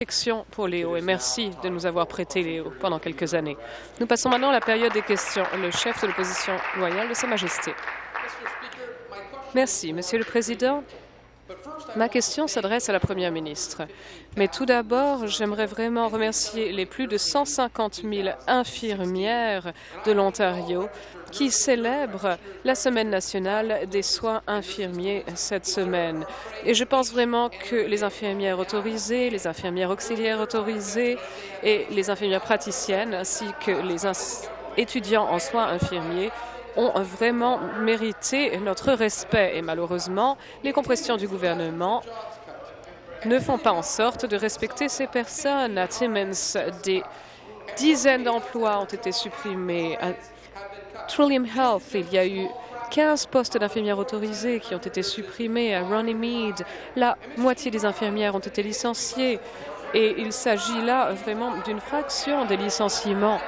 protection pour Léo et merci de nous avoir prêté Léo pendant quelques années. Nous passons maintenant à la période des questions. Le chef de l'opposition loyale de Sa Majesté. Merci, Monsieur le Président. Ma question s'adresse à la Première ministre. Mais tout d'abord, j'aimerais vraiment remercier les plus de 150 000 infirmières de l'Ontario qui célèbrent la Semaine nationale des soins infirmiers cette semaine. Et je pense vraiment que les infirmières autorisées, les infirmières auxiliaires autorisées et les infirmières praticiennes, ainsi que les étudiants en soins infirmiers, ont vraiment mérité notre respect. Et malheureusement, les compressions du gouvernement ne font pas en sorte de respecter ces personnes. À Timmins, des dizaines d'emplois ont été supprimés. À Trillium Health, il y a eu 15 postes d'infirmières autorisées qui ont été supprimés. À Runnymede, la moitié des infirmières ont été licenciées. Et il s'agit là vraiment d'une fraction des licenciements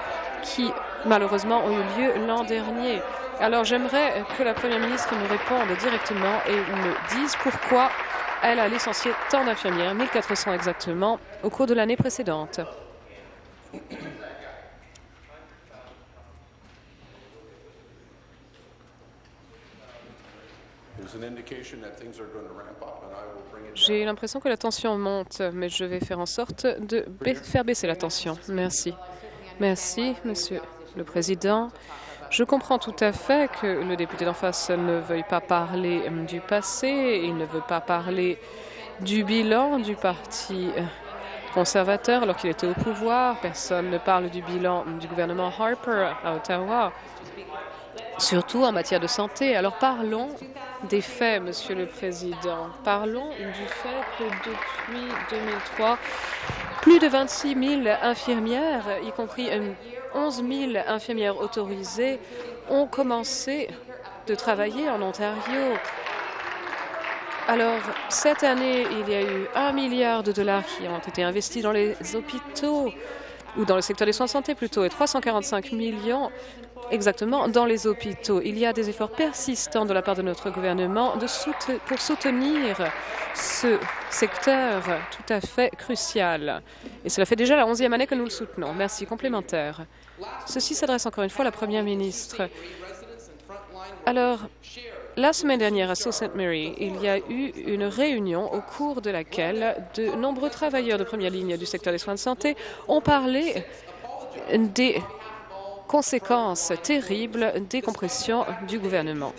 qui, malheureusement, ont eu lieu l'an dernier. Alors j'aimerais que la Première ministre nous réponde directement et me dise pourquoi elle a licencié tant d'infirmières, 1400 exactement, au cours de l'année précédente. J'ai l'impression que la tension monte, mais je vais faire en sorte de faire baisser la tension. Merci. Merci, Monsieur le Président. Je comprends tout à fait que le député d'en face ne veuille pas parler du passé, il ne veut pas parler du bilan du Parti conservateur alors qu'il était au pouvoir. Personne ne parle du bilan du gouvernement Harper à Ottawa, surtout en matière de santé. Alors parlons des faits, Monsieur le Président. Parlons du fait que depuis 2003, plus de 26 000 infirmières, y compris 11 000 infirmières autorisées, ont commencé de travailler en Ontario. Alors, cette année, il y a eu un milliard de dollars qui ont été investis dans les hôpitaux, ou dans le secteur des soins de santé plutôt, et 345 millions exactement dans les hôpitaux. Il y a des efforts persistants de la part de notre gouvernement pour soutenir ce secteur tout à fait crucial. Et cela fait déjà la onzième année que nous le soutenons. Merci. Complémentaire. Ceci s'adresse encore une fois à la Première ministre. Alors, la semaine dernière à Sault Ste. Mary, il y a eu une réunion au cours de laquelle de nombreux travailleurs de première ligne du secteur des soins de santé ont parlé des conséquences terribles des compressions du gouvernement.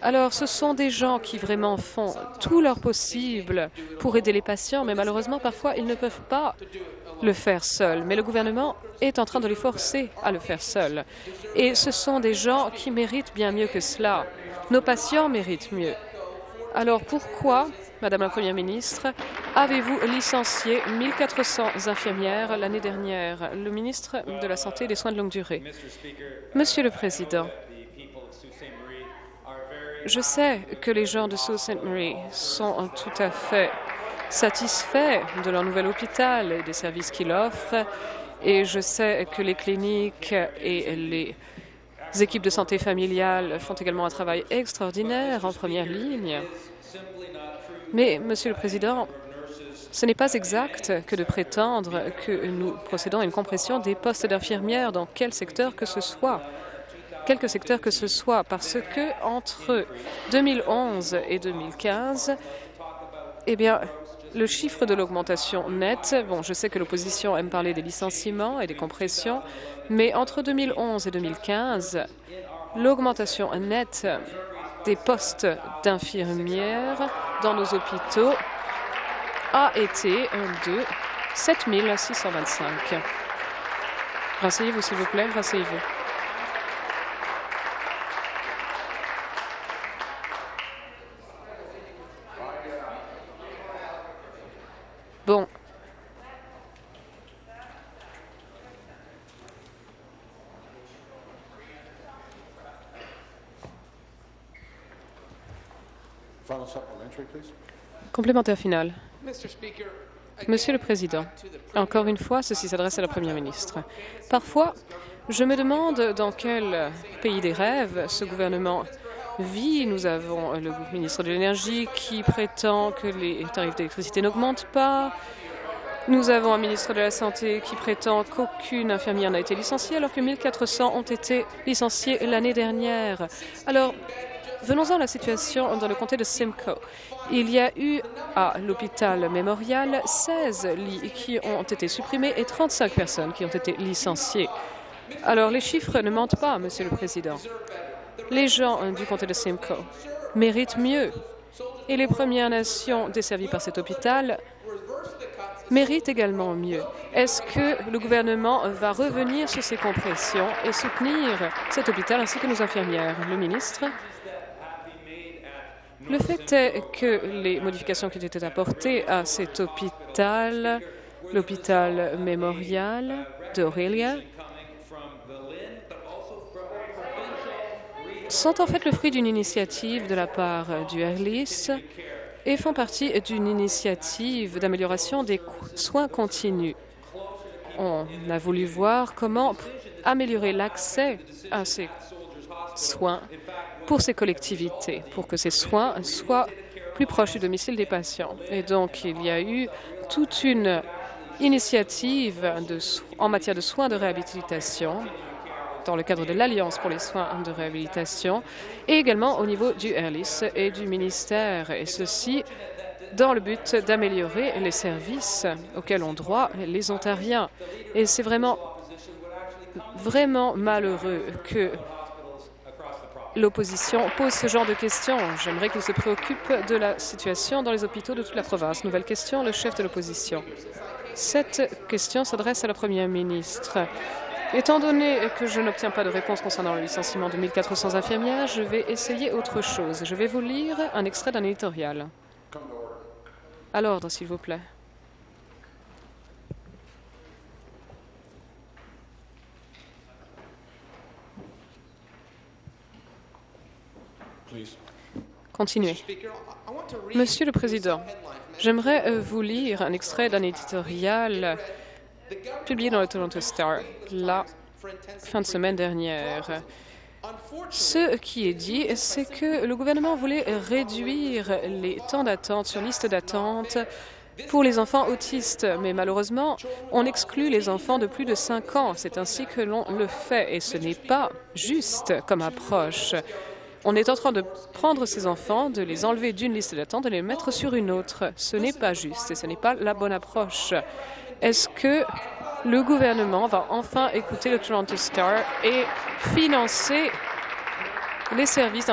Alors, ce sont des gens qui vraiment font tout leur possible pour aider les patients, mais malheureusement, parfois, ils ne peuvent pas le faire seuls. Mais le gouvernement est en train de les forcer à le faire seuls. Et ce sont des gens qui méritent bien mieux que cela. Nos patients méritent mieux. Alors pourquoi, Madame la Première ministre, avez-vous licencié 1400 infirmières l'année dernière? Le ministre de la Santé et des Soins de longue durée. Monsieur le Président, je sais que les gens de Sault Ste. Marie sont tout à fait satisfaits de leur nouvel hôpital et des services qu'il offre, et je sais que les cliniques et les équipes de santé familiale font également un travail extraordinaire en première ligne. Mais, Monsieur le Président, ce n'est pas exact que de prétendre que nous procédons à une compression des postes d'infirmières dans quel secteur que ce soit. Quelque secteur que ce soit, parce que entre 2011 et 2015, eh bien, le chiffre de l'augmentation nette, bon, je sais que l'opposition aime parler des licenciements et des compressions, mais entre 2011 et 2015, l'augmentation nette des postes d'infirmières dans nos hôpitaux a été de 7 625. Rasseyez-vous, s'il vous plaît, rasseyez-vous. Bon. Complémentaire final. Monsieur le Président, encore une fois, ceci s'adresse à la Première ministre. Parfois, je me demande dans quel pays des rêves ce gouvernement vie. Nous avons le ministre de l'Énergie qui prétend que les tarifs d'électricité n'augmentent pas. Nous avons un ministre de la Santé qui prétend qu'aucune infirmière n'a été licenciée alors que 1400 ont été licenciés l'année dernière. Alors, venons-en à la situation dans le comté de Simcoe. Il y a eu à l'hôpital mémorial 16 lits qui ont été supprimés et 35 personnes qui ont été licenciées. Alors, les chiffres ne mentent pas, Monsieur le Président. Les gens du comté de Simcoe méritent mieux. Et les Premières Nations desservies par cet hôpital mérite également mieux. Est-ce que le gouvernement va revenir sur ces compressions et soutenir cet hôpital ainsi que nos infirmières? Le ministre le fait est que les modifications qui ont été apportées à cet hôpital, l'hôpital mémorial d'Aurelia, sont en fait le fruit d'une initiative de la part du HERLIS et font partie d'une initiative d'amélioration des soins continus. On a voulu voir comment améliorer l'accès à ces soins pour ces collectivités, pour que ces soins soient plus proches du domicile des patients. Et donc, il y a eu toute une initiative en matière de soins de réhabilitation dans le cadre de l'Alliance pour les soins de réhabilitation et également au niveau du HERLIS et du ministère, et ceci dans le but d'améliorer les services auxquels ont droit les Ontariens. Et c'est vraiment, vraiment malheureux que l'opposition pose ce genre de questions. J'aimerais qu'il se préoccupe de la situation dans les hôpitaux de toute la province. Nouvelle question, le chef de l'opposition. Cette question s'adresse à la première ministre. Étant donné que je n'obtiens pas de réponse concernant le licenciement de 1400 infirmières, je vais essayer autre chose. Je vais vous lire un extrait d'un éditorial. À l'ordre, s'il vous plaît. Continuez. Monsieur le Président, j'aimerais euh, vous lire un extrait d'un éditorial publié dans le Toronto Star la fin de semaine dernière. Ce qui est dit, c'est que le gouvernement voulait réduire les temps d'attente sur liste d'attente pour les enfants autistes, mais malheureusement, on exclut les enfants de plus de 5 ans. C'est ainsi que l'on le fait, et ce n'est pas juste comme approche. On est en train de prendre ces enfants, de les enlever d'une liste d'attente, de les mettre sur une autre. Ce n'est pas juste et ce n'est pas la bonne approche. Est-ce que le gouvernement va enfin écouter le Toronto Star et financer les services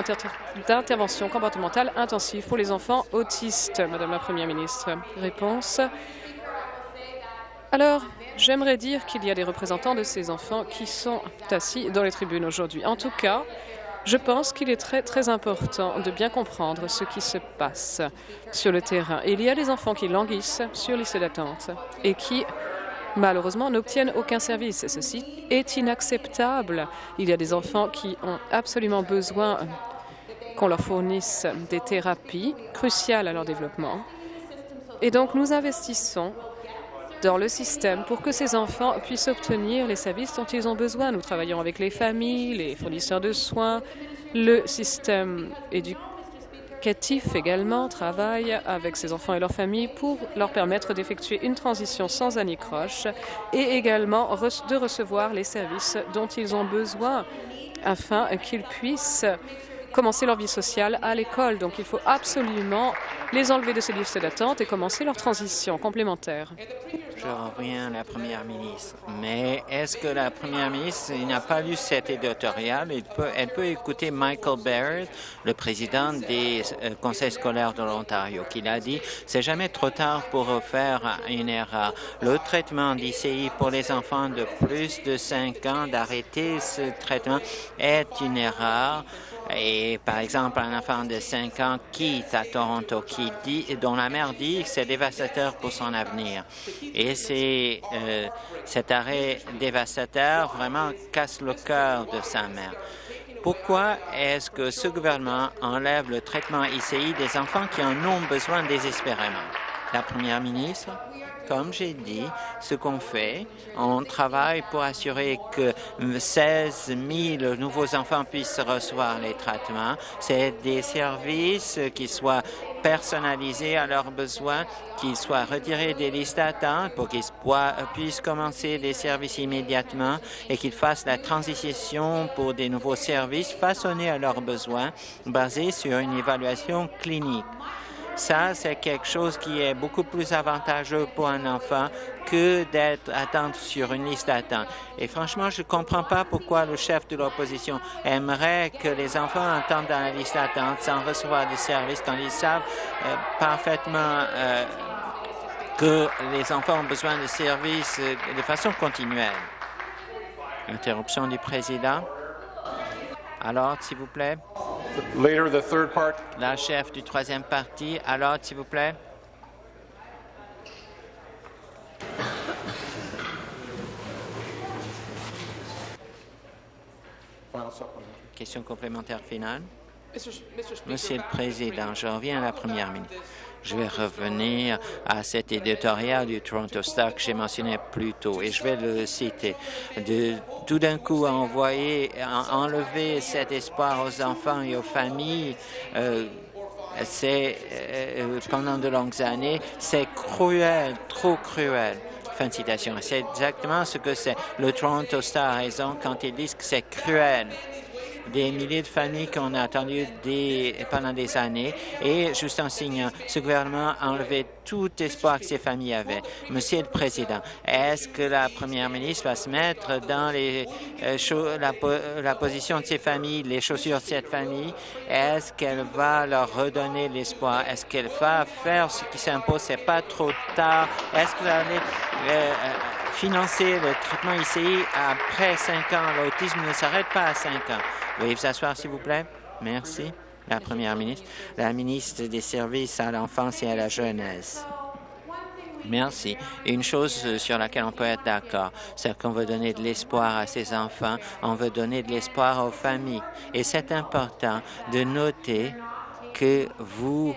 d'intervention comportementale intensive pour les enfants autistes, Madame la Première ministre. Réponse. Alors, j'aimerais dire qu'il y a des représentants de ces enfants qui sont assis dans les tribunes aujourd'hui. En tout cas, je pense qu'il est très, très important de bien comprendre ce qui se passe sur le terrain. Il y a des enfants qui languissent sur liste d'attente et qui malheureusement, n'obtiennent aucun service. Ceci est inacceptable. Il y a des enfants qui ont absolument besoin qu'on leur fournisse des thérapies cruciales à leur développement. Et donc, nous investissons dans le système pour que ces enfants puissent obtenir les services dont ils ont besoin. Nous travaillons avec les familles, les fournisseurs de soins, le système éducatif également travaille avec ses enfants et leurs familles pour leur permettre d'effectuer une transition sans anicroche et également de recevoir les services dont ils ont besoin afin qu'ils puissent commencer leur vie sociale à l'école. Donc, il faut absolument les enlever de ces listes d'attente et commencer leur transition complémentaire. Je reviens à la Première ministre. Mais est-ce que la Première ministre n'a pas lu cet éditorial? Elle peut, écouter Michael Barrett, le président des euh, conseils scolaires de l'Ontario, qui a dit « C'est jamais trop tard pour faire une erreur. Le traitement d'ICI pour les enfants de plus de 5 ans, d'arrêter ce traitement est une erreur. Et par exemple, un enfant de 5 ans quitte à Toronto, qui dit, dont la mère dit que c'est dévastateur pour son avenir. Et c'est euh, cet arrêt dévastateur vraiment casse le cœur de sa mère. Pourquoi est-ce que ce gouvernement enlève le traitement ICI des enfants qui en ont besoin désespérément? La première ministre? Comme j'ai dit, ce qu'on fait, on travaille pour assurer que 16 000 nouveaux enfants puissent recevoir les traitements. C'est des services qui soient personnalisé à leurs besoins, qu'ils soient retirés des listes d'attente pour qu'ils puissent commencer les services immédiatement et qu'ils fassent la transition pour des nouveaux services façonnés à leurs besoins, basés sur une évaluation clinique. Ça, c'est quelque chose qui est beaucoup plus avantageux pour un enfant que d'être attendre sur une liste d'attente. Et franchement, je ne comprends pas pourquoi le chef de l'opposition aimerait que les enfants attendent dans la liste d'attente sans recevoir des services quand ils savent euh, parfaitement euh, que les enfants ont besoin de services euh, de façon continuelle. Interruption du président. Alors, s'il vous plaît. La chef du troisième parti. Alors, s'il vous plaît. Question complémentaire finale. Monsieur le Président, je reviens à la Première ministre. Je vais revenir à cet éditorial du Toronto Star que j'ai mentionné plus tôt et je vais le citer. De tout d'un coup envoyer, enlever cet espoir aux enfants et aux familles, euh, c'est euh, pendant de longues années, c'est cruel, trop cruel. Fin de citation. C'est exactement ce que c'est. Le Toronto Star a raison quand ils disent que c'est cruel des milliers de familles qu'on a attendues pendant des années. Et juste en signant, ce gouvernement a enlevé tout espoir que ces familles avaient. Monsieur le Président, est-ce que la Première ministre va se mettre dans euh, la, la, position de ces familles, les chaussures de cette famille? Est-ce qu'elle va leur redonner l'espoir? Est-ce qu'elle va faire ce qui s'impose? C'est pas trop tard. Est-ce que vous allez euh, financer le traitement ICI après cinq ans? L'autisme ne s'arrête pas à cinq ans. Veuillez vous asseoir, s'il vous plaît. Merci. La Première ministre, la ministre des Services à l'enfance et à la jeunesse. Merci. Une chose sur laquelle on peut être d'accord, c'est qu'on veut donner de l'espoir à ces enfants, on veut donner de l'espoir aux familles. Et c'est important de noter que vous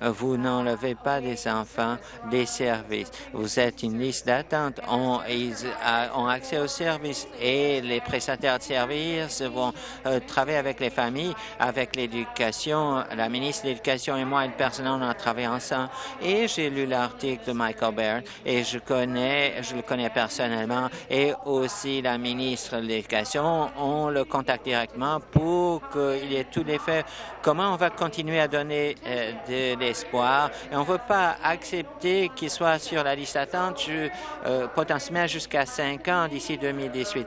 vous n'enlevez pas des enfants des services. Vous êtes une liste d'attente. On, ils ont accès aux services et les prestataires de services vont euh, travailler avec les familles, avec l'éducation. La ministre de l'Éducation et moi, et le personnel, on a travaillé ensemble. Et j'ai lu l'article de Michael Baird et je connais, je le connais personnellement et aussi la ministre de l'Éducation. On le contacte directement pour qu'il y ait tous les faits. Comment on va continuer à donner euh, de Et on ne veut pas accepter qu'il soit sur la liste d'attente euh, potentiellement jusqu'à 5 ans d'ici 2018.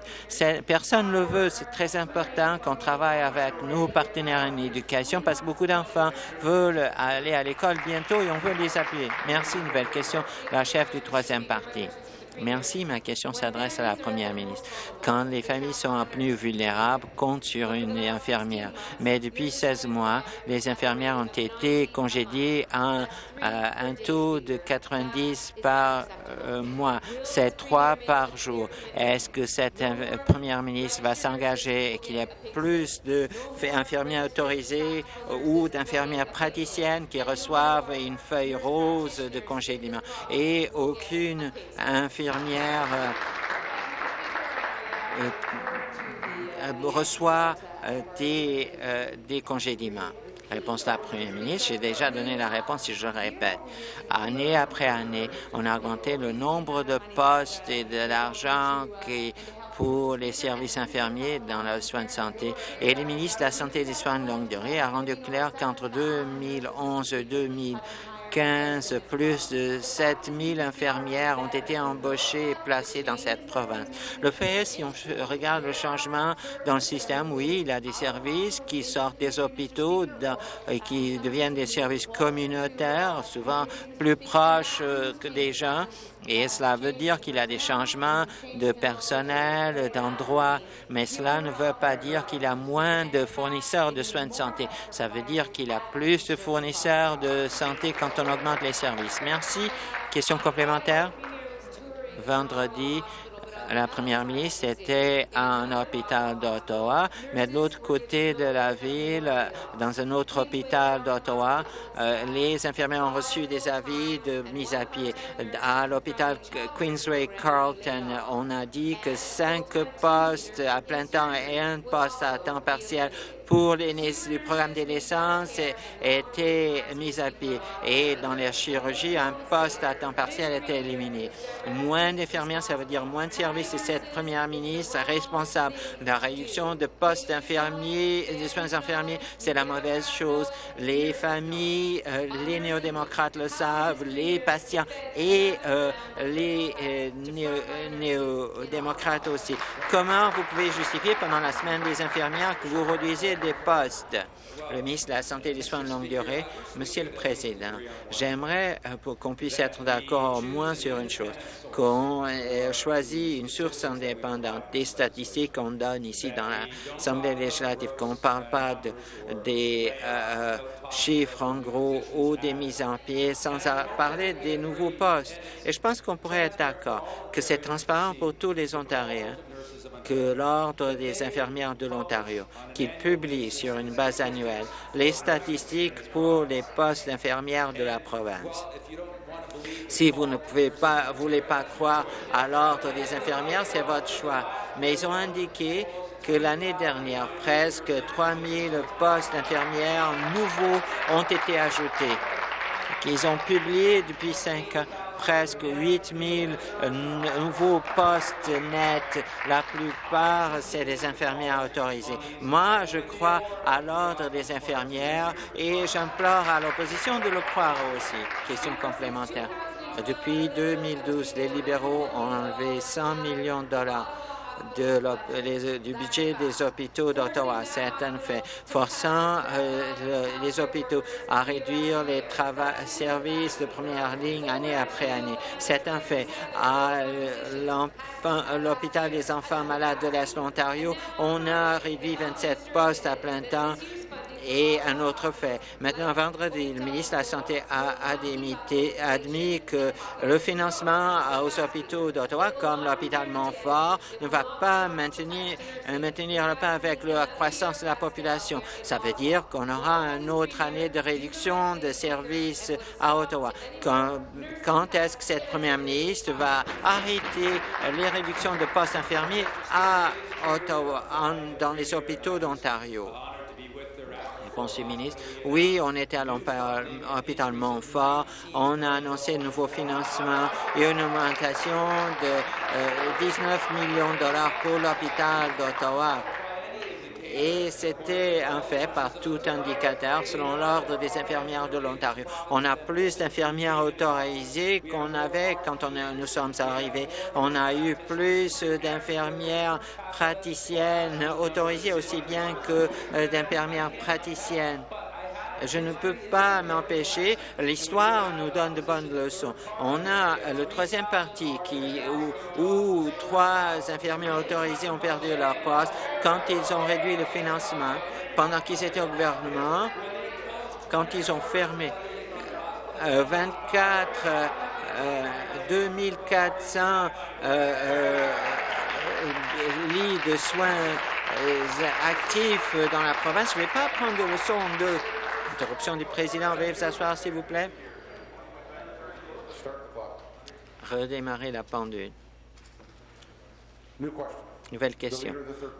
Personne ne le veut. C'est très important qu'on travaille avec nos partenaires en éducation parce que beaucoup d'enfants veulent aller à l'école bientôt et on veut les appuyer. Merci. Nouvelle question. La chef du troisième parti. Merci. Ma question s'adresse à la première ministre. Quand les familles sont plus vulnérables, comptent sur une infirmière. Mais depuis 16 mois, les infirmières ont été congédiées à un, taux de 90 par euh, mois. C'est trois par jour. Est-ce que cette première ministre va s'engager et qu'il y ait plus d'infirmières autorisées ou d'infirmières praticiennes qui reçoivent une feuille rose de congédiement? Et aucune infirmière euh, euh, reçoit euh, des, des congédiements. Réponse de la Première ministre. J'ai déjà donné la réponse si je répète. Année après année, on a augmenté le nombre de postes et de l'argent qui pour les services infirmiers dans le soin de santé. Et le ministre de la Santé et des soins de longue durée a rendu clair qu'entre 2011 et 2000 15, plus de 7000 infirmières ont été embauchées et placées dans cette province. Le fait, si on regarde le changement dans le système, oui, il y a des services qui sortent des hôpitaux et qui deviennent des services communautaires, souvent plus proches euh, que des gens, et cela veut dire qu'il y a des changements de personnel, d'endroits, mais cela ne veut pas dire qu'il y a moins de fournisseurs de soins de santé. Ça veut dire qu'il a plus de fournisseurs de santé quand on augmente les services. Merci. Question complémentaire? Vendredi, la première ministre était à un hôpital d'Ottawa, mais de l'autre côté de la ville, dans un autre hôpital d'Ottawa, euh, les infirmières ont reçu des avis de mise à pied. À l'hôpital Queensway Carlton, on a dit que cinq postes à plein temps et un poste à temps partiel pour les, le programme des naissances était mis à pied et dans la chirurgie, un poste à temps partiel était éliminé. Moins d'infirmières, ça veut dire moins de services et cette première ministre responsable de la réduction de postes d'infirmiers, des soins infirmiers, c'est la mauvaise chose. Les familles, euh, les néo-démocrates le savent, les patients et euh, les euh, néo-démocrates aussi. Comment vous pouvez justifier pendant la semaine des infirmières que vous réduisez des postes? Le ministre de la Santé et des Soins de longue durée, Monsieur le Président, j'aimerais qu'on puisse être d'accord au moins sur une chose, qu'on choisit une source indépendante des statistiques qu'on donne ici dans l'Assemblée législative, qu'on ne parle pas de, des euh, chiffres en gros ou des mises en pied sans parler des nouveaux postes. Et je pense qu'on pourrait être d'accord que c'est transparent pour tous les Ontariens que l'Ordre des infirmières de l'Ontario, qui publie sur une base annuelle les statistiques pour les postes d'infirmières de la province. Si vous ne pouvez pas, voulez pas croire à l'Ordre des infirmières, c'est votre choix. Mais ils ont indiqué que l'année dernière, presque 3 000 postes d'infirmières nouveaux ont été ajoutés, qu'ils ont publié depuis cinq ans presque 8 000 euh, nouveaux postes nets. La plupart, c'est des infirmières autorisées. Moi, je crois à l'ordre des infirmières et j'implore à l'opposition de le croire aussi. Question complémentaire. Depuis 2012, les libéraux ont enlevé 100 millions de dollars du budget des hôpitaux d'Ottawa. C'est un fait, forçant euh, les hôpitaux à réduire les services de première ligne année après année. C'est un fait. À euh, l'hôpital des enfants malades de l'Est de l'Ontario, on a réduit 27 postes à plein temps et un autre fait. Maintenant, vendredi, le ministre de la Santé a admis, que le financement aux hôpitaux d'Ottawa, comme l'hôpital Montfort, ne va pas maintenir, euh, maintenir le pas avec la croissance de la population. Ça veut dire qu'on aura une autre année de réduction de services à Ottawa. Quand, quand est-ce que cette première ministre va arrêter les réductions de postes infirmiers à Ottawa, dans les hôpitaux d'Ontario? Ministre. Oui, on était à l'hôpital Montfort. On a annoncé un nouveau financement et une augmentation de 19 euh, millions de dollars pour l'hôpital d'Ottawa et c'était un fait par tout indicateur selon l'Ordre des infirmières de l'Ontario. On a plus d'infirmières autorisées qu'on avait quand on, nous sommes arrivés. On a eu plus d'infirmières praticiennes autorisées aussi bien que euh, d'infirmières praticiennes. Je ne peux pas m'empêcher. L'histoire nous donne de bonnes leçons. On a le troisième parti qui, où, trois infirmiers autorisés ont perdu leur poste quand ils ont réduit le financement, pendant qu'ils étaient au gouvernement, quand ils ont fermé 24 euh, 2400 euh, euh, lits de soins actifs dans la province. Je ne vais pas prendre de leçons de Interruption du président. Veuillez vous asseoir, s'il vous plaît. Redémarrer la pendule. Nouvelle question.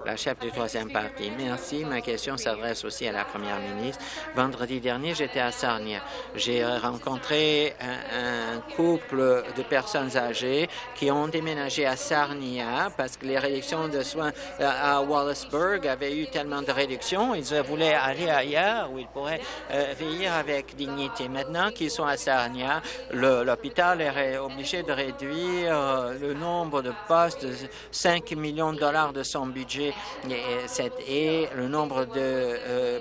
La chef du troisième parti. Merci. Ma question s'adresse aussi à la première ministre. Vendredi dernier, j'étais à Sarnia. J'ai rencontré un, couple de personnes âgées qui ont déménagé à Sarnia parce que les réductions de soins euh, à Wallaceburg avaient eu tellement de réductions. Ils voulaient aller ailleurs où ils pourraient euh, vieillir avec dignité. Maintenant qu'ils sont à Sarnia, l'hôpital est obligé de réduire euh, le nombre de postes de 5 millions de dollars de son budget et, le nombre de, euh,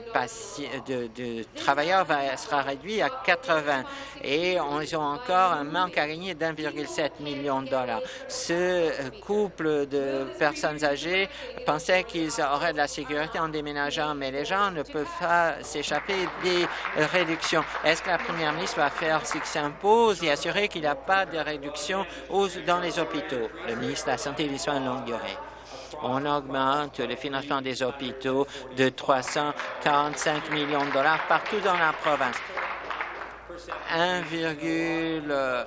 de, travailleurs va, sera réduit à 80 et ils ont encore un manque à gagner d'1,7 million de dollars. Ce euh, couple de personnes âgées pensait qu'ils auraient de la sécurité en déménageant, mais les gens ne peuvent pas s'échapper des réductions. Est-ce que la première ministre va faire ce qui s'impose et assurer qu'il n'y a pas de réduction dans les hôpitaux? Le ministre de la Santé et des Soins de longue durée on augmente le financement des hôpitaux de 345 millions de dollars partout dans la province. 1,4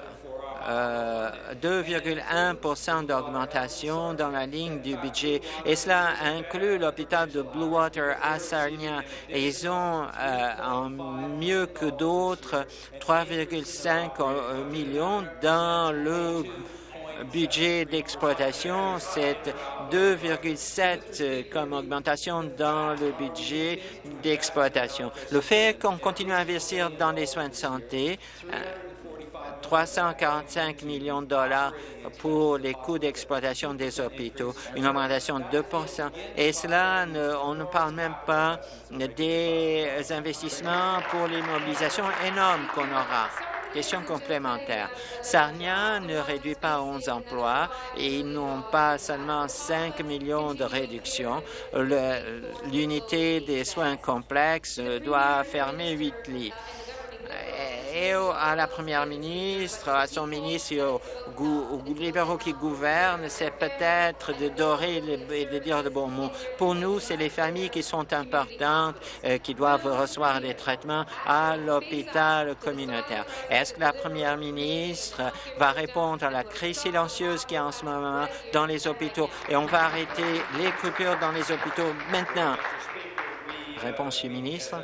2,1% d'augmentation dans la ligne du budget. Et cela inclut l'hôpital de Bluewater à Sarnia. Ils ont, en mieux que d'autres, 3,5 millions dans le budget d'exploitation, c'est 2,7 comme augmentation dans le budget d'exploitation. Le fait qu'on continue à investir dans les soins de santé, 345 millions de dollars pour les coûts d'exploitation des hôpitaux, une augmentation de 2 Et cela, on ne parle même pas des investissements pour les mobilisations énormes qu'on aura. Question complémentaire. Sarnia ne réduit pas 11 emplois et ils n'ont pas seulement 5 millions de réduction. L'unité des soins complexes doit fermer 8 lits et à la première ministre, à son ministre et aux, libéraux qui gouvernent, c'est peut-être de dorer et de dire de bons mots. Pour nous, c'est les familles qui sont importantes, euh, qui doivent recevoir des traitements à l'hôpital communautaire. Est-ce que la première ministre va répondre à la crise silencieuse qui est en ce moment dans les hôpitaux? Et on va arrêter les coupures dans les hôpitaux maintenant? Réponse du ministre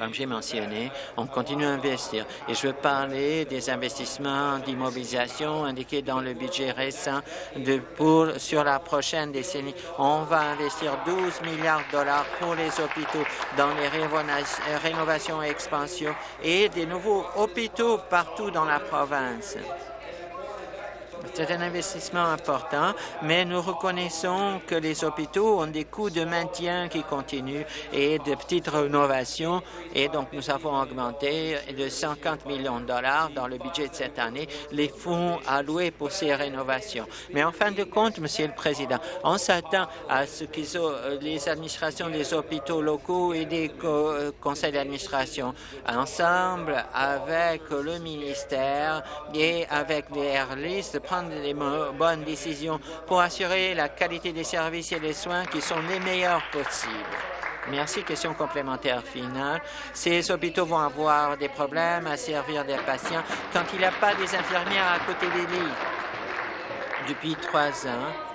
comme j'ai mentionné, on continue à investir. Et je veux parler des investissements d'immobilisation indiqués dans le budget récent de, pour, sur la prochaine décennie. On va investir 12 milliards de dollars pour les hôpitaux dans les rénovations et expansions et des nouveaux hôpitaux partout dans la province. C'est un investissement important, mais nous reconnaissons que les hôpitaux ont des coûts de maintien qui continuent et de petites rénovations. Et donc, nous avons augmenté de 50 millions de dollars dans le budget de cette année les fonds alloués pour ces rénovations. Mais en fin de compte, Monsieur le Président, on s'attend à ce que les administrations des hôpitaux locaux et des euh, conseils d'administration, ensemble avec le ministère et avec les airlists, prendre les bonnes décisions pour assurer la qualité des services et des soins qui sont les meilleurs possibles. Merci. Question complémentaire finale. Ces hôpitaux vont avoir des problèmes à servir des patients quand il n'y a pas des infirmières à côté des lits. Depuis trois ans,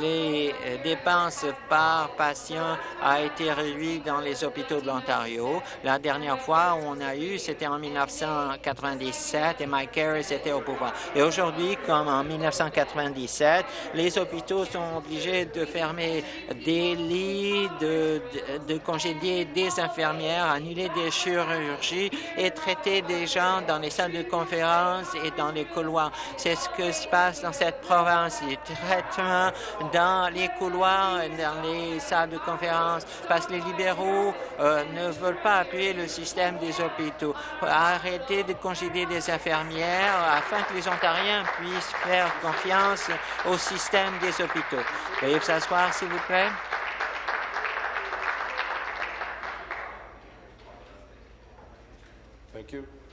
les dépenses par patient a été réduite dans les hôpitaux de l'Ontario. La dernière fois où on a eu, c'était en 1997 et Mike Harris était au pouvoir. Et aujourd'hui, comme en 1997, les hôpitaux sont obligés de fermer des lits, de, de, congédier des infirmières, annuler des chirurgies et traiter des gens dans les salles de conférence et dans les couloirs. C'est ce que se passe dans cette province. Les traitements dans les couloirs, dans les salles de conférence, parce que les libéraux euh, ne veulent pas appuyer le système des hôpitaux. Arrêter de congédier des infirmières afin que les Ontariens puissent faire confiance au système des hôpitaux. Veuillez vous asseoir, s'il vous plaît.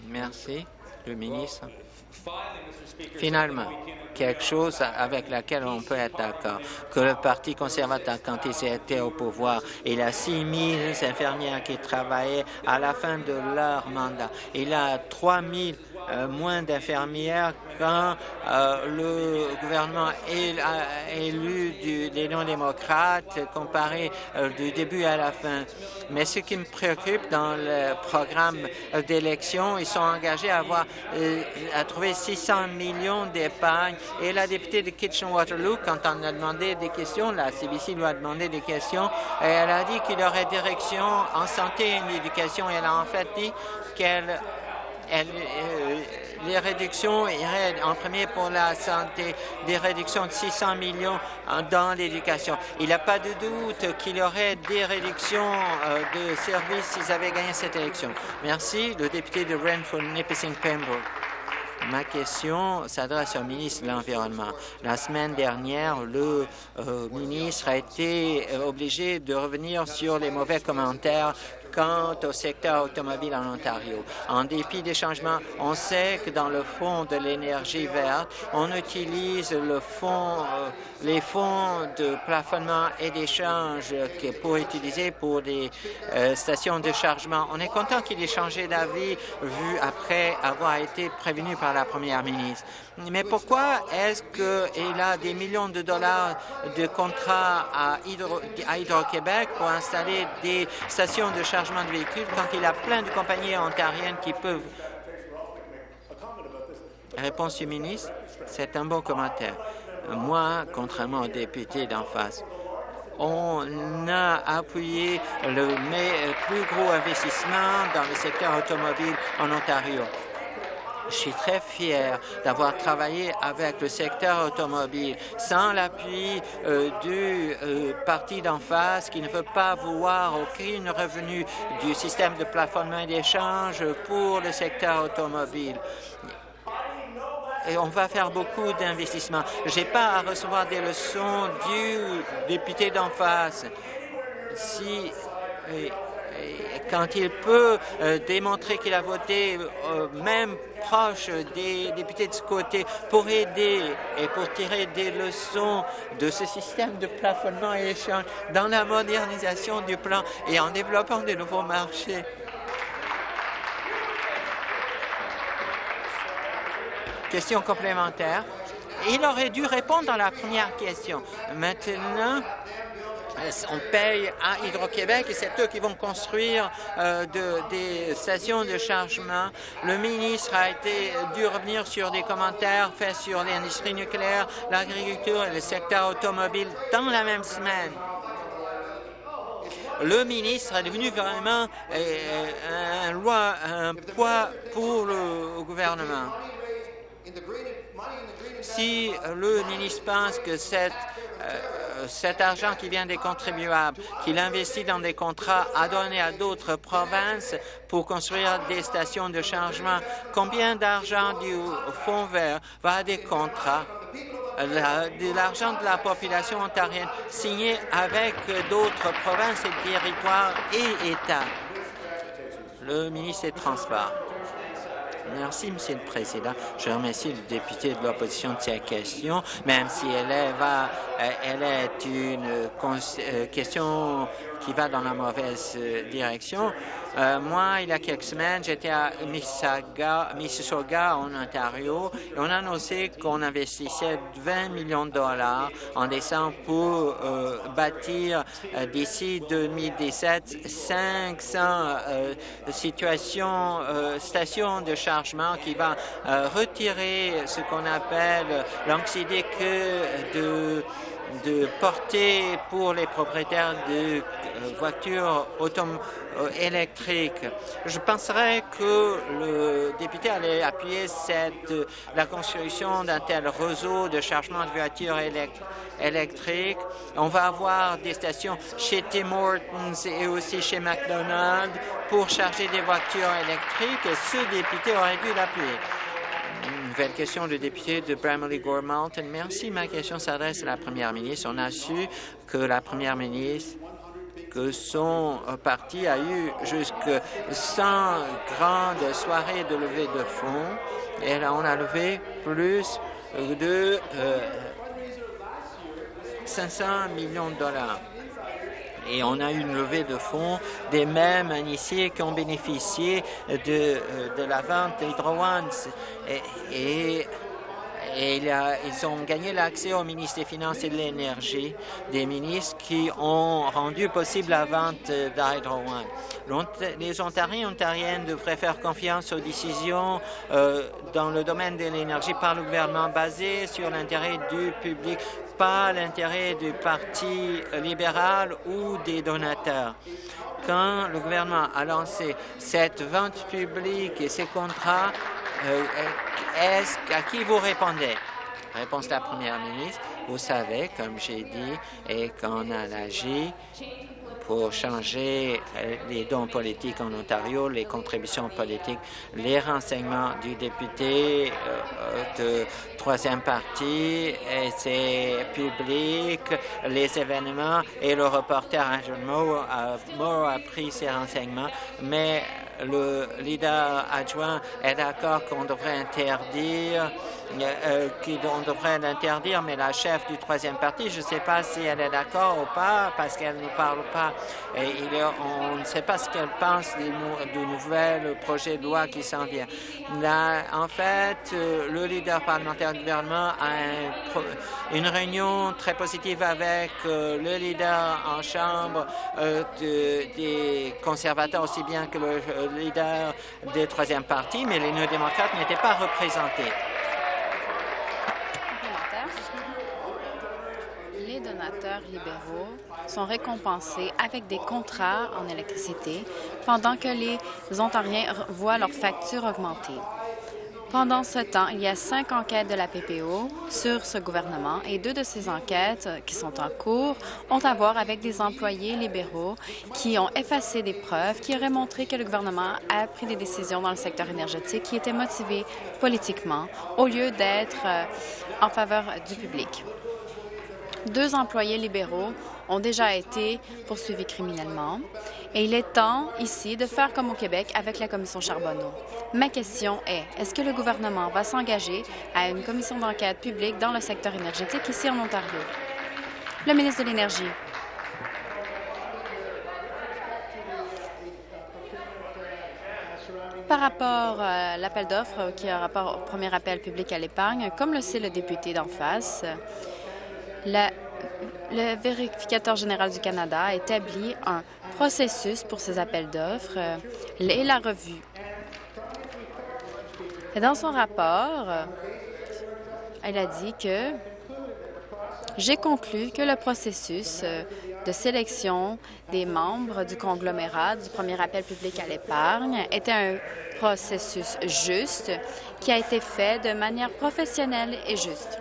Merci, le ministre. Finalement, quelque chose avec laquelle on peut être d'accord, que le Parti conservateur, quand il était au pouvoir, il a 6 000 infirmières qui travaillaient à la fin de leur mandat. Il a 3 000 euh, moins d'infirmières quand euh, le gouvernement élu du, des non-démocrates comparé euh, du début à la fin. Mais ce qui me préoccupe dans le programme d'élection, ils sont engagés à, avoir, à trouver 600 millions d'épargne. Et la députée de Kitchen-Waterloo, quand on a demandé des questions, la CBC lui a demandé des questions, et elle a dit qu'il aurait direction en santé et en éducation. Elle a en fait dit qu'elle euh, les réductions iraient en premier pour la santé, des réductions de 600 millions dans l'éducation. Il n'y a pas de doute qu'il y aurait des réductions euh, de services s'ils avaient gagné cette élection. Merci. Le député de Renfrew, Nipissing Pembroke. Ma question s'adresse au ministre de l'Environnement. La semaine dernière, le euh, ministre a été obligé de revenir sur les mauvais commentaires quant au secteur automobile en Ontario. En dépit des changements, on sait que dans le fonds de l'énergie verte, on utilise le fonds, euh, les fonds de plafonnement et d'échange pour utiliser pour des euh, stations de chargement. On est content qu'il ait changé d'avis vu après avoir été prévenu par la première ministre. Mais pourquoi est-ce qu'il a des millions de dollars de contrats à Hydro-Québec pour installer des stations de chargement de véhicules quand il a plein de compagnies ontariennes qui peuvent... Réponse du ministre, c'est un bon commentaire. Moi, contrairement aux députés d'en face, on a appuyé le plus gros investissement dans le secteur automobile en Ontario. Je suis très fier d'avoir travaillé avec le secteur automobile sans l'appui euh, du euh, parti d'en face qui ne veut pas voir aucun revenu du système de plafonnement et d'échange pour le secteur automobile et on va faire beaucoup d'investissements. Je n'ai pas à recevoir des leçons du député d'en face. Si quand il peut euh, démontrer qu'il a voté euh, même proche des députés de ce côté pour aider et pour tirer des leçons de ce système de plafonnement et échange dans la modernisation du plan et en développant de nouveaux marchés. Question complémentaire. Il aurait dû répondre à la première question. Maintenant, on paye à Hydro-Québec et c'est eux qui vont construire euh, des stations de chargement. Le ministre a été dû revenir sur des commentaires faits sur l'industrie nucléaire, l'agriculture et le secteur automobile dans la même semaine. Le ministre est devenu vraiment euh, un, un poids pour le gouvernement. Si le ministre pense que euh, cet argent qui vient des contribuables, qu'il investit dans des contrats à donner à d'autres provinces pour construire des stations de chargement, combien d'argent du Fonds vert va à des contrats de l'argent de la population ontarienne signé avec d'autres provinces et territoires et États? Le ministre est transparent. Merci, Monsieur le Président. Je remercie le député de l'opposition de sa question, même si elle est, va, euh, elle est une euh, question qui va dans la mauvaise euh, direction. Euh, moi, il y a quelques semaines, j'étais à Mississauga, en Ontario, et on a annoncé qu'on investissait 20 millions de dollars en décembre pour euh, bâtir d'ici 2017 500 situations, stations de chargement qui va retirer ce qu'on appelle l'anxiété que de de porter pour les propriétaires de euh, voitures euh, électriques. Je penserais que le député allait appuyer la construction d'un tel réseau de chargement de voitures électriques. On va avoir des stations chez Tim Hortons et aussi chez McDonald's pour charger des voitures électriques. Ce député aurait dû l'appuyer. Une nouvelle question du député de Bramley-Gore Mountain. Merci. Ma question s'adresse à la première ministre. On a su que la première ministre que son parti a eu jusque 100 grandes soirées de levée de fonds. Et là, on a levé plus de 500 euh, millions de dollars et on a eu une levée de fonds des mêmes initiés qui ont bénéficié de, euh, de la vente d'Hydro et, et et ils ont gagné l'accès au ministre des Finances et de l'Énergie, des ministres qui ont rendu possible la vente d'Hydro One. Les Ontariens et Ontariennes devraient faire confiance aux décisions euh, dans le domaine de l'énergie par le gouvernement basées sur l'intérêt du public pas l'intérêt du Parti libéral ou des donateurs. Quand le gouvernement a lancé cette vente publique et ces contrats, euh, est-ce à qui vous répondez? Réponse de la première ministre. Vous savez, comme j'ai dit, et qu'on a agi pour changer euh, les dons politiques en Ontario, les contributions politiques, les renseignements du député euh, de troisième parti, et c'est public, les événements et le reporter Angel Moore a pris ces renseignements, mais le leader adjoint est d'accord qu'on devrait interdire, euh, qu'on devrait l'interdire, mais la chef du troisième parti, je ne sais pas si elle est d'accord ou pas, parce qu'elle ne parle pas. Et il on ne sait pas ce qu'elle pense du, nouvel projet de loi qui s'en vient. Là, en fait, euh, le leader parlementaire du gouvernement a une réunion très positive avec euh, le leader en chambre des conservateurs aussi bien que le leader des troisième partis, mais les néo-démocrates n'étaient pas représentés. Les donateurs libéraux sont récompensés avec des contrats en électricité pendant que les Ontariens voient leurs factures augmenter. Pendant ce temps, il y a cinq enquêtes de la PPO sur ce gouvernement et deux de ces enquêtes qui sont en cours ont à voir avec des employés libéraux qui ont effacé des preuves qui auraient montré que le gouvernement a pris des décisions dans le secteur énergétique qui étaient motivées politiquement au lieu d'être euh, en faveur du public. Deux employés libéraux ont déjà été poursuivis criminellement et il est temps ici de faire comme au Québec avec la commission Charbonneau. Ma question est, est-ce que le gouvernement va s'engager à une commission d'enquête publique dans le secteur énergétique ici en Ontario? Le ministre de l'Énergie. Par rapport à l'appel d'offres qui a rapport au premier appel public à l'épargne, comme le sait le député d'en face, le vérificateur général du Canada a établi un processus pour ces appels d'offres euh, et l'a revu. dans son rapport, elle a dit que j'ai conclu que le processus euh, de sélection des membres du conglomérat du premier appel public à l'épargne était un processus juste qui a été fait de manière professionnelle et juste.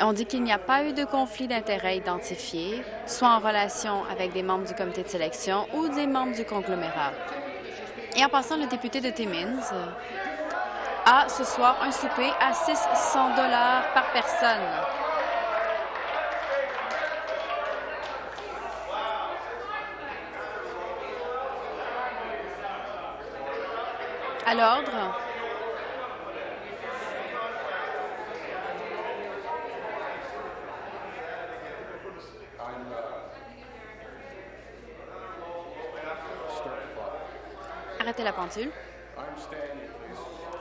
On dit qu'il n'y a pas eu de conflit d'intérêts identifié, soit en relation avec des membres du comité de sélection ou des membres du conglomérat. Et en passant, le député de Timmins a ce soir un souper à 600 dollars par personne. À l'ordre.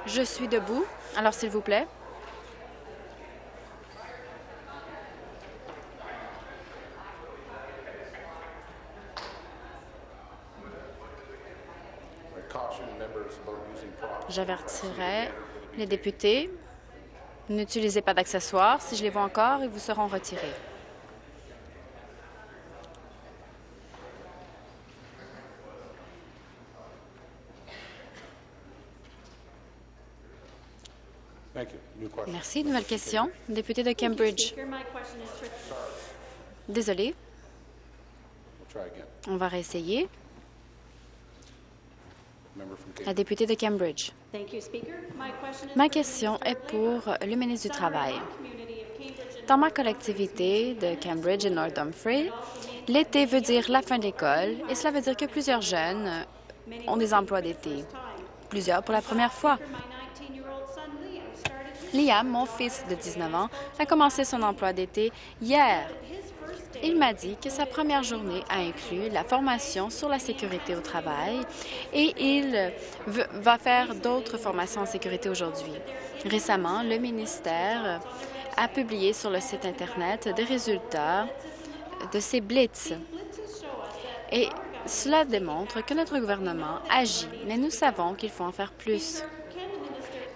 Je suis debout. Alors, s'il vous plaît. J'avertirai les députés. N'utilisez pas d'accessoires. Si je les vois encore, ils vous seront retirés. Merci. Nouvelle question. Député de Cambridge. Désolé. On va réessayer. La députée de Cambridge. Ma question est pour le ministre du Travail. Dans ma collectivité de Cambridge et North Dumfries, l'été veut dire la fin de l'école et cela veut dire que plusieurs jeunes ont des emplois d'été. Plusieurs pour la première fois. Liam, mon fils de 19 ans, a commencé son emploi d'été hier. Il m'a dit que sa première journée a inclus la formation sur la sécurité au travail et il va faire d'autres formations en sécurité aujourd'hui. Récemment, le ministère a publié sur le site Internet des résultats de ces blitz. Et cela démontre que notre gouvernement agit, mais nous savons qu'il faut en faire plus.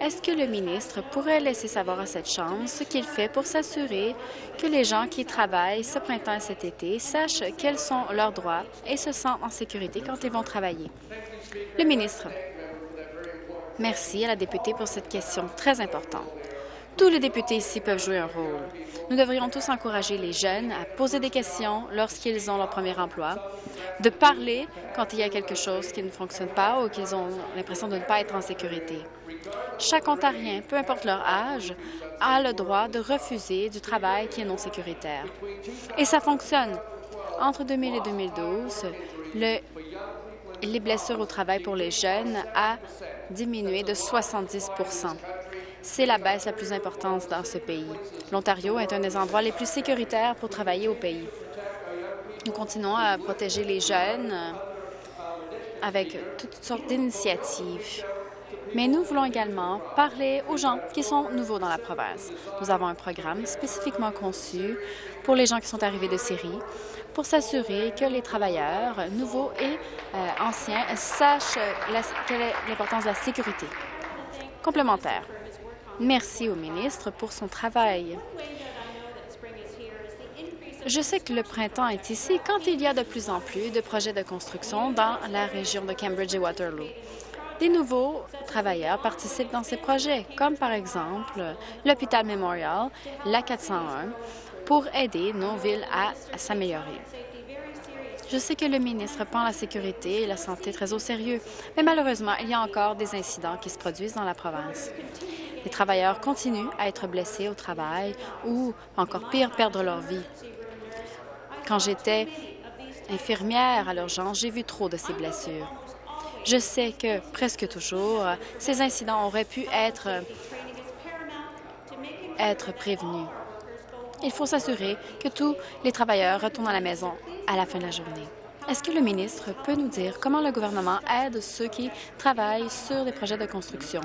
Est-ce que le ministre pourrait laisser savoir à cette Chambre ce qu'il fait pour s'assurer que les gens qui travaillent ce printemps et cet été sachent quels sont leurs droits et se sentent en sécurité quand ils vont travailler? Le ministre. Merci à la députée pour cette question très importante. Tous les députés ici peuvent jouer un rôle. Nous devrions tous encourager les jeunes à poser des questions lorsqu'ils ont leur premier emploi, de parler quand il y a quelque chose qui ne fonctionne pas ou qu'ils ont l'impression de ne pas être en sécurité. Chaque Ontarien, peu importe leur âge, a le droit de refuser du travail qui est non sécuritaire. Et ça fonctionne. Entre 2000 et 2012, le, les blessures au travail pour les jeunes a diminué de 70% c'est la baisse la plus importante dans ce pays. L'Ontario est un des endroits les plus sécuritaires pour travailler au pays. Nous continuons à protéger les jeunes avec toutes sortes d'initiatives. Mais nous voulons également parler aux gens qui sont nouveaux dans la province. Nous avons un programme spécifiquement conçu pour les gens qui sont arrivés de Syrie pour s'assurer que les travailleurs, nouveaux et euh, anciens, sachent quelle est l'importance de la sécurité. Complémentaire. Merci au ministre pour son travail. Je sais que le printemps est ici quand il y a de plus en plus de projets de construction dans la région de Cambridge et Waterloo. Des nouveaux travailleurs participent dans ces projets, comme par exemple l'hôpital Memorial, la 401, pour aider nos villes à, s'améliorer. Je sais que le ministre prend la sécurité et la santé très au sérieux, mais malheureusement, il y a encore des incidents qui se produisent dans la province. Les travailleurs continuent à être blessés au travail ou, encore pire, perdre leur vie. Quand j'étais infirmière à l'urgence, j'ai vu trop de ces blessures. Je sais que presque toujours, ces incidents auraient pu être, être prévenus. Il faut s'assurer que tous les travailleurs retournent à la maison à la fin de la journée. Est-ce que le ministre peut nous dire comment le gouvernement aide ceux qui travaillent sur des projets de construction?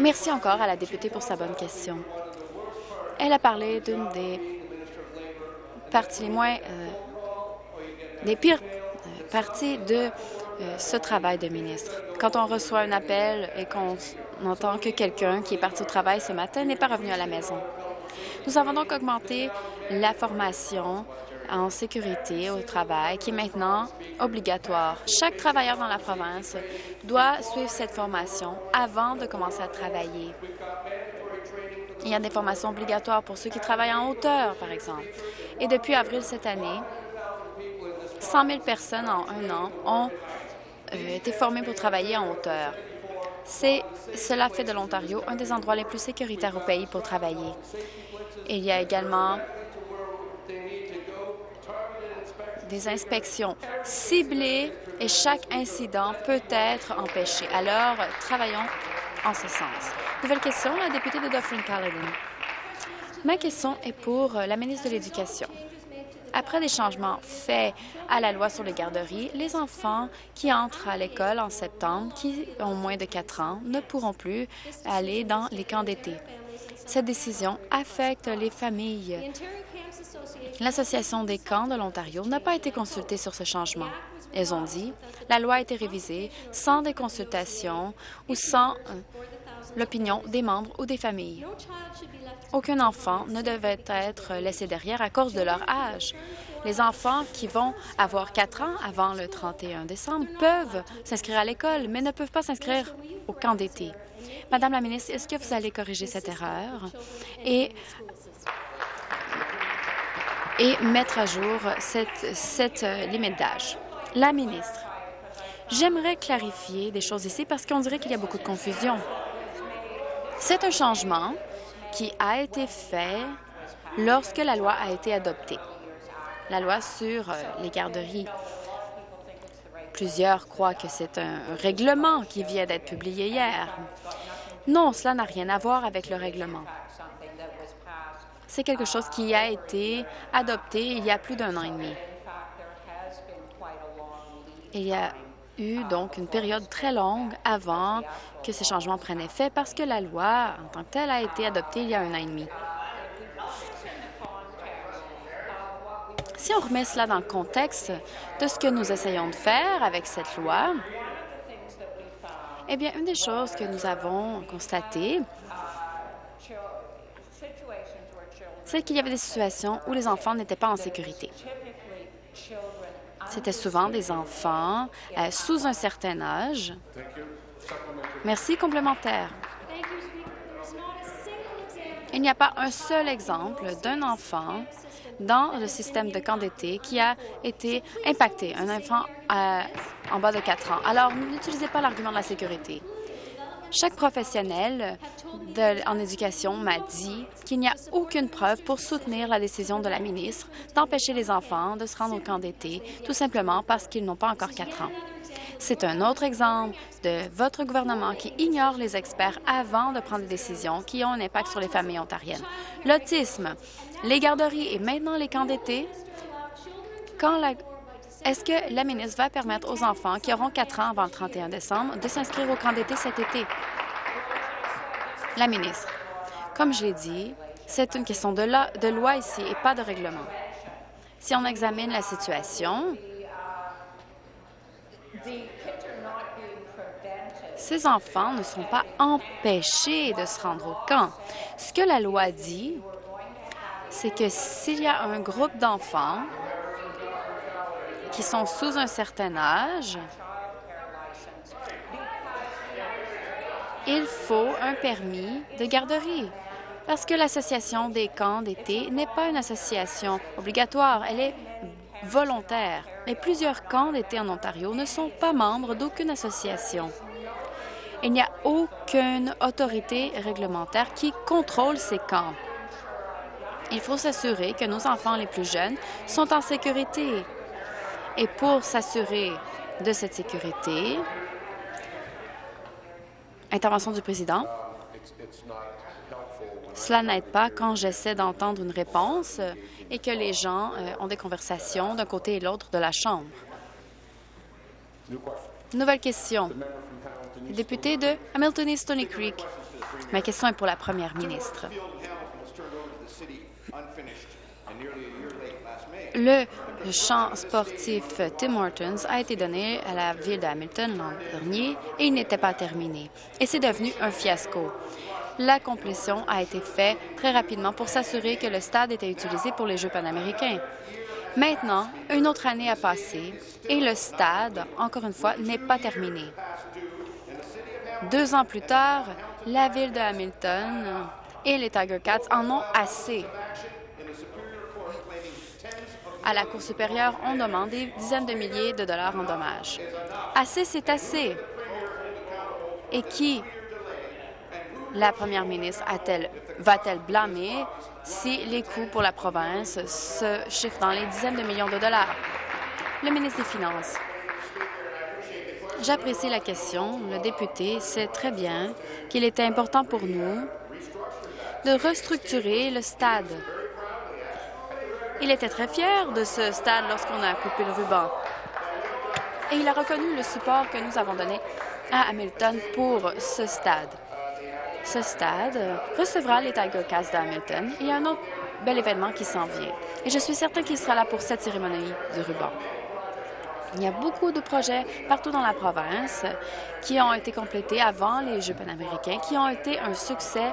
Merci encore à la députée pour sa bonne question. Elle a parlé d'une des parties les moins... Euh, des pires parties de euh, ce travail de ministre. Quand on reçoit un appel et qu'on entend que quelqu'un qui est parti au travail ce matin n'est pas revenu à la maison. Nous avons donc augmenté la formation en sécurité au travail qui est maintenant obligatoire. Chaque travailleur dans la province doit suivre cette formation avant de commencer à travailler. Il y a des formations obligatoires pour ceux qui travaillent en hauteur, par exemple. Et depuis avril cette année, 100 000 personnes en un an ont euh, été formées pour travailler en hauteur. Cela fait de l'Ontario un des endroits les plus sécuritaires au pays pour travailler. Il y a également des inspections ciblées et chaque incident peut être empêché. Alors, travaillons en ce sens. Nouvelle question, la députée de Dufferin-Caledon. Ma question est pour la ministre de l'Éducation. Après des changements faits à la loi sur les garderies, les enfants qui entrent à l'école en septembre, qui ont moins de 4 ans, ne pourront plus aller dans les camps d'été. Cette décision affecte les familles L'Association des camps de l'Ontario n'a pas été consultée sur ce changement. Elles ont dit la loi a été révisée sans des consultations ou sans l'opinion des membres ou des familles. Aucun enfant ne devait être laissé derrière à cause de leur âge. Les enfants qui vont avoir quatre ans avant le 31 décembre peuvent s'inscrire à l'école, mais ne peuvent pas s'inscrire au camp d'été. Madame la ministre, est-ce que vous allez corriger cette erreur et et mettre à jour cette, cette euh, limite d'âge? La ministre, j'aimerais clarifier des choses ici parce qu'on dirait qu'il y a beaucoup de confusion. C'est un changement qui a été fait lorsque la loi a été adoptée, la loi sur euh, les garderies. Plusieurs croient que c'est un règlement qui vient d'être publié hier. Non, cela n'a rien à voir avec le règlement. C'est quelque chose qui a été adopté il y a plus d'un an et demi. Il y a eu donc une période très longue avant que ces changements prennent effet parce que la loi en tant que telle a été adoptée il y a un an et demi. Si on remet cela dans le contexte de ce que nous essayons de faire avec cette loi, eh bien, une des choses que nous avons constatées, c'est qu'il y avait des situations où les enfants n'étaient pas en sécurité. C'était souvent des enfants euh, sous un certain âge. Merci, complémentaire. Il n'y a pas un seul exemple d'un enfant dans le système de camp d'été qui a été impacté, un enfant euh, en bas de 4 ans. Alors, n'utilisez pas l'argument de la sécurité. Chaque professionnel en éducation m'a dit qu'il n'y a aucune preuve pour soutenir la décision de la ministre d'empêcher les enfants de se rendre au camp d'été, tout simplement parce qu'ils n'ont pas encore quatre ans. C'est un autre exemple de votre gouvernement qui ignore les experts avant de prendre des décisions qui ont un impact sur les familles ontariennes. L'autisme, les garderies et maintenant les camps d'été. Quand la est-ce que la ministre va permettre aux enfants qui auront quatre ans avant le 31 décembre de s'inscrire au camp d'été cet été? La ministre. Comme je l'ai dit, c'est une question de, de loi ici et pas de règlement. Si on examine la situation, ces enfants ne sont pas empêchés de se rendre au camp. Ce que la loi dit, c'est que s'il y a un groupe d'enfants qui sont sous un certain âge, il faut un permis de garderie. Parce que l'association des camps d'été n'est pas une association obligatoire, elle est volontaire. Mais plusieurs camps d'été en Ontario ne sont pas membres d'aucune association. Il n'y a aucune autorité réglementaire qui contrôle ces camps. Il faut s'assurer que nos enfants les plus jeunes sont en sécurité. Et pour s'assurer de cette sécurité, intervention du président, cela n'aide pas quand j'essaie d'entendre une réponse et que les gens euh, ont des conversations d'un côté et l'autre de la Chambre. Nouvelle question. Député de Hamilton East Stony Creek. Ma question est pour la première ministre. Le champ sportif Tim Hortons a été donné à la ville de Hamilton l'an dernier et il n'était pas terminé. Et c'est devenu un fiasco. La complétion a été faite très rapidement pour s'assurer que le stade était utilisé pour les Jeux panaméricains. Maintenant, une autre année a passé et le stade, encore une fois, n'est pas terminé. Deux ans plus tard, la ville de Hamilton et les Tiger Cats en ont assez à la Cour supérieure, on demande des dizaines de milliers de dollars en dommages. Assez, c'est assez. Et qui la première ministre va-t-elle blâmer si les coûts pour la province se chiffrent dans les dizaines de millions de dollars? Le ministre des Finances. J'apprécie la question. Le député sait très bien qu'il était important pour nous de restructurer le stade il était très fier de ce stade lorsqu'on a coupé le ruban. Et il a reconnu le support que nous avons donné à Hamilton pour ce stade. Ce stade recevra les Tiger Cats d'Hamilton et un autre bel événement qui s'en vient. Et je suis certain qu'il sera là pour cette cérémonie de ruban. Il y a beaucoup de projets partout dans la province qui ont été complétés avant les Jeux panaméricains, qui ont été un succès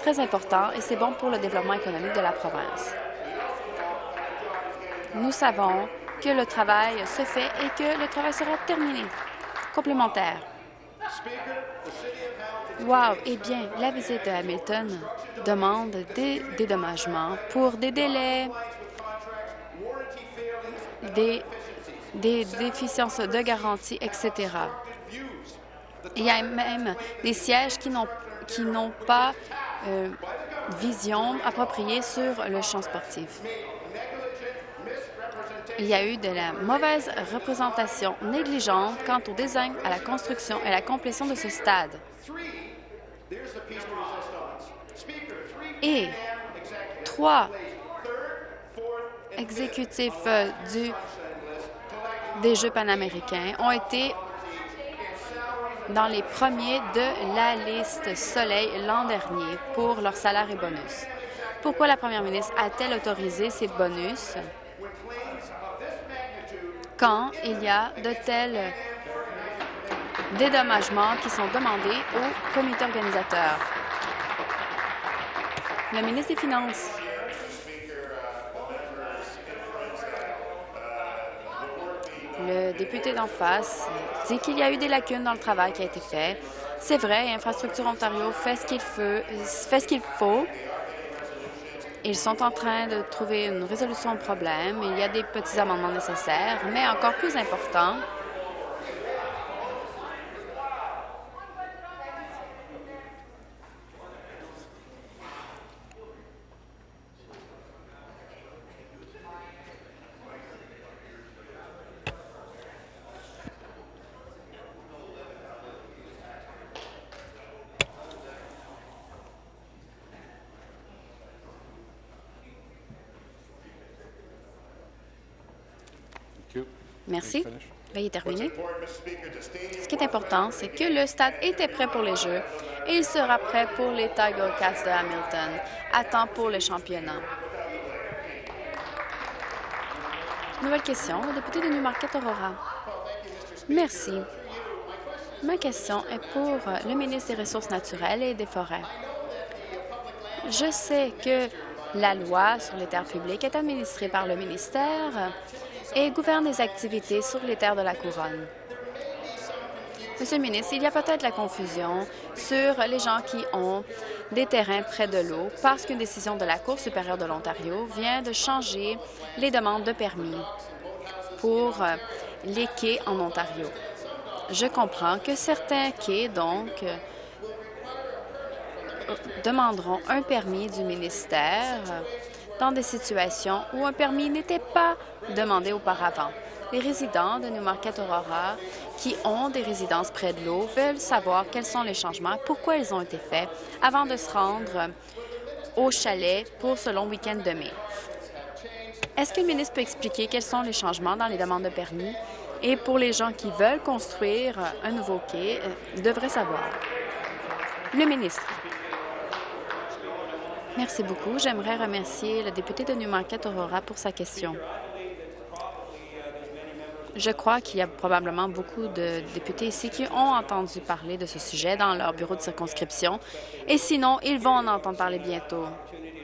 très important et c'est bon pour le développement économique de la province nous savons que le travail se fait et que le travail sera terminé. Complémentaire. Wow! Eh bien, la visite de Hamilton demande des dédommagements pour des délais, des, déficiences de garantie, etc. Il y a même des sièges qui n'ont pas euh, vision appropriée sur le champ sportif il y a eu de la mauvaise représentation négligente quant au design, à la construction et à la complétion de ce stade. Et trois exécutifs euh, du, des Jeux panaméricains ont été dans les premiers de la liste Soleil l'an dernier pour leur salaire et bonus. Pourquoi la première ministre a-t-elle autorisé ces bonus? Quand il y a de tels dédommagements qui sont demandés au comité organisateur. Le ministre des Finances. Le député d'en face dit qu'il y a eu des lacunes dans le travail qui a été fait. C'est vrai, Infrastructure Ontario fait ce qu'il qu'il faut Ils sont en train de trouver une résolution au problème. Il y a des petits amendements nécessaires, mais encore plus important, Merci. Veuillez terminer. Ce qui est important, c'est que le stade était prêt pour les Jeux et il sera prêt pour les Tiger Cats de Hamilton, à temps pour le championnat. Nouvelle question, le député de Newmarket Aurora. Merci. Ma question est pour le ministre des Ressources naturelles et des Forêts. Je sais que la loi sur les terres publiques est administrée par le ministère et gouverne les activités sur les terres de la Couronne. Monsieur le ministre, il y a peut-être la confusion sur les gens qui ont des terrains près de l'eau parce qu'une décision de la Cour supérieure de l'Ontario vient de changer les demandes de permis pour euh, les quais en Ontario. Je comprends que certains quais, donc, euh, demanderont un permis du ministère dans des situations où un permis n'était pas demandé auparavant. Les résidents de Newmarket Aurora qui ont des résidences près de l'eau veulent savoir quels sont les changements, pourquoi ils ont été faits avant de se rendre au chalet pour ce long week-end de mai. Est-ce que le ministre peut expliquer quels sont les changements dans les demandes de permis? Et pour les gens qui veulent construire un nouveau quai, euh, devraient savoir? Le ministre. Merci beaucoup. J'aimerais remercier le député de Newmarket Aurora pour sa question. Je crois qu'il y a probablement beaucoup de députés ici qui ont entendu parler de ce sujet dans leur bureau de circonscription, et sinon, ils vont en entendre parler bientôt.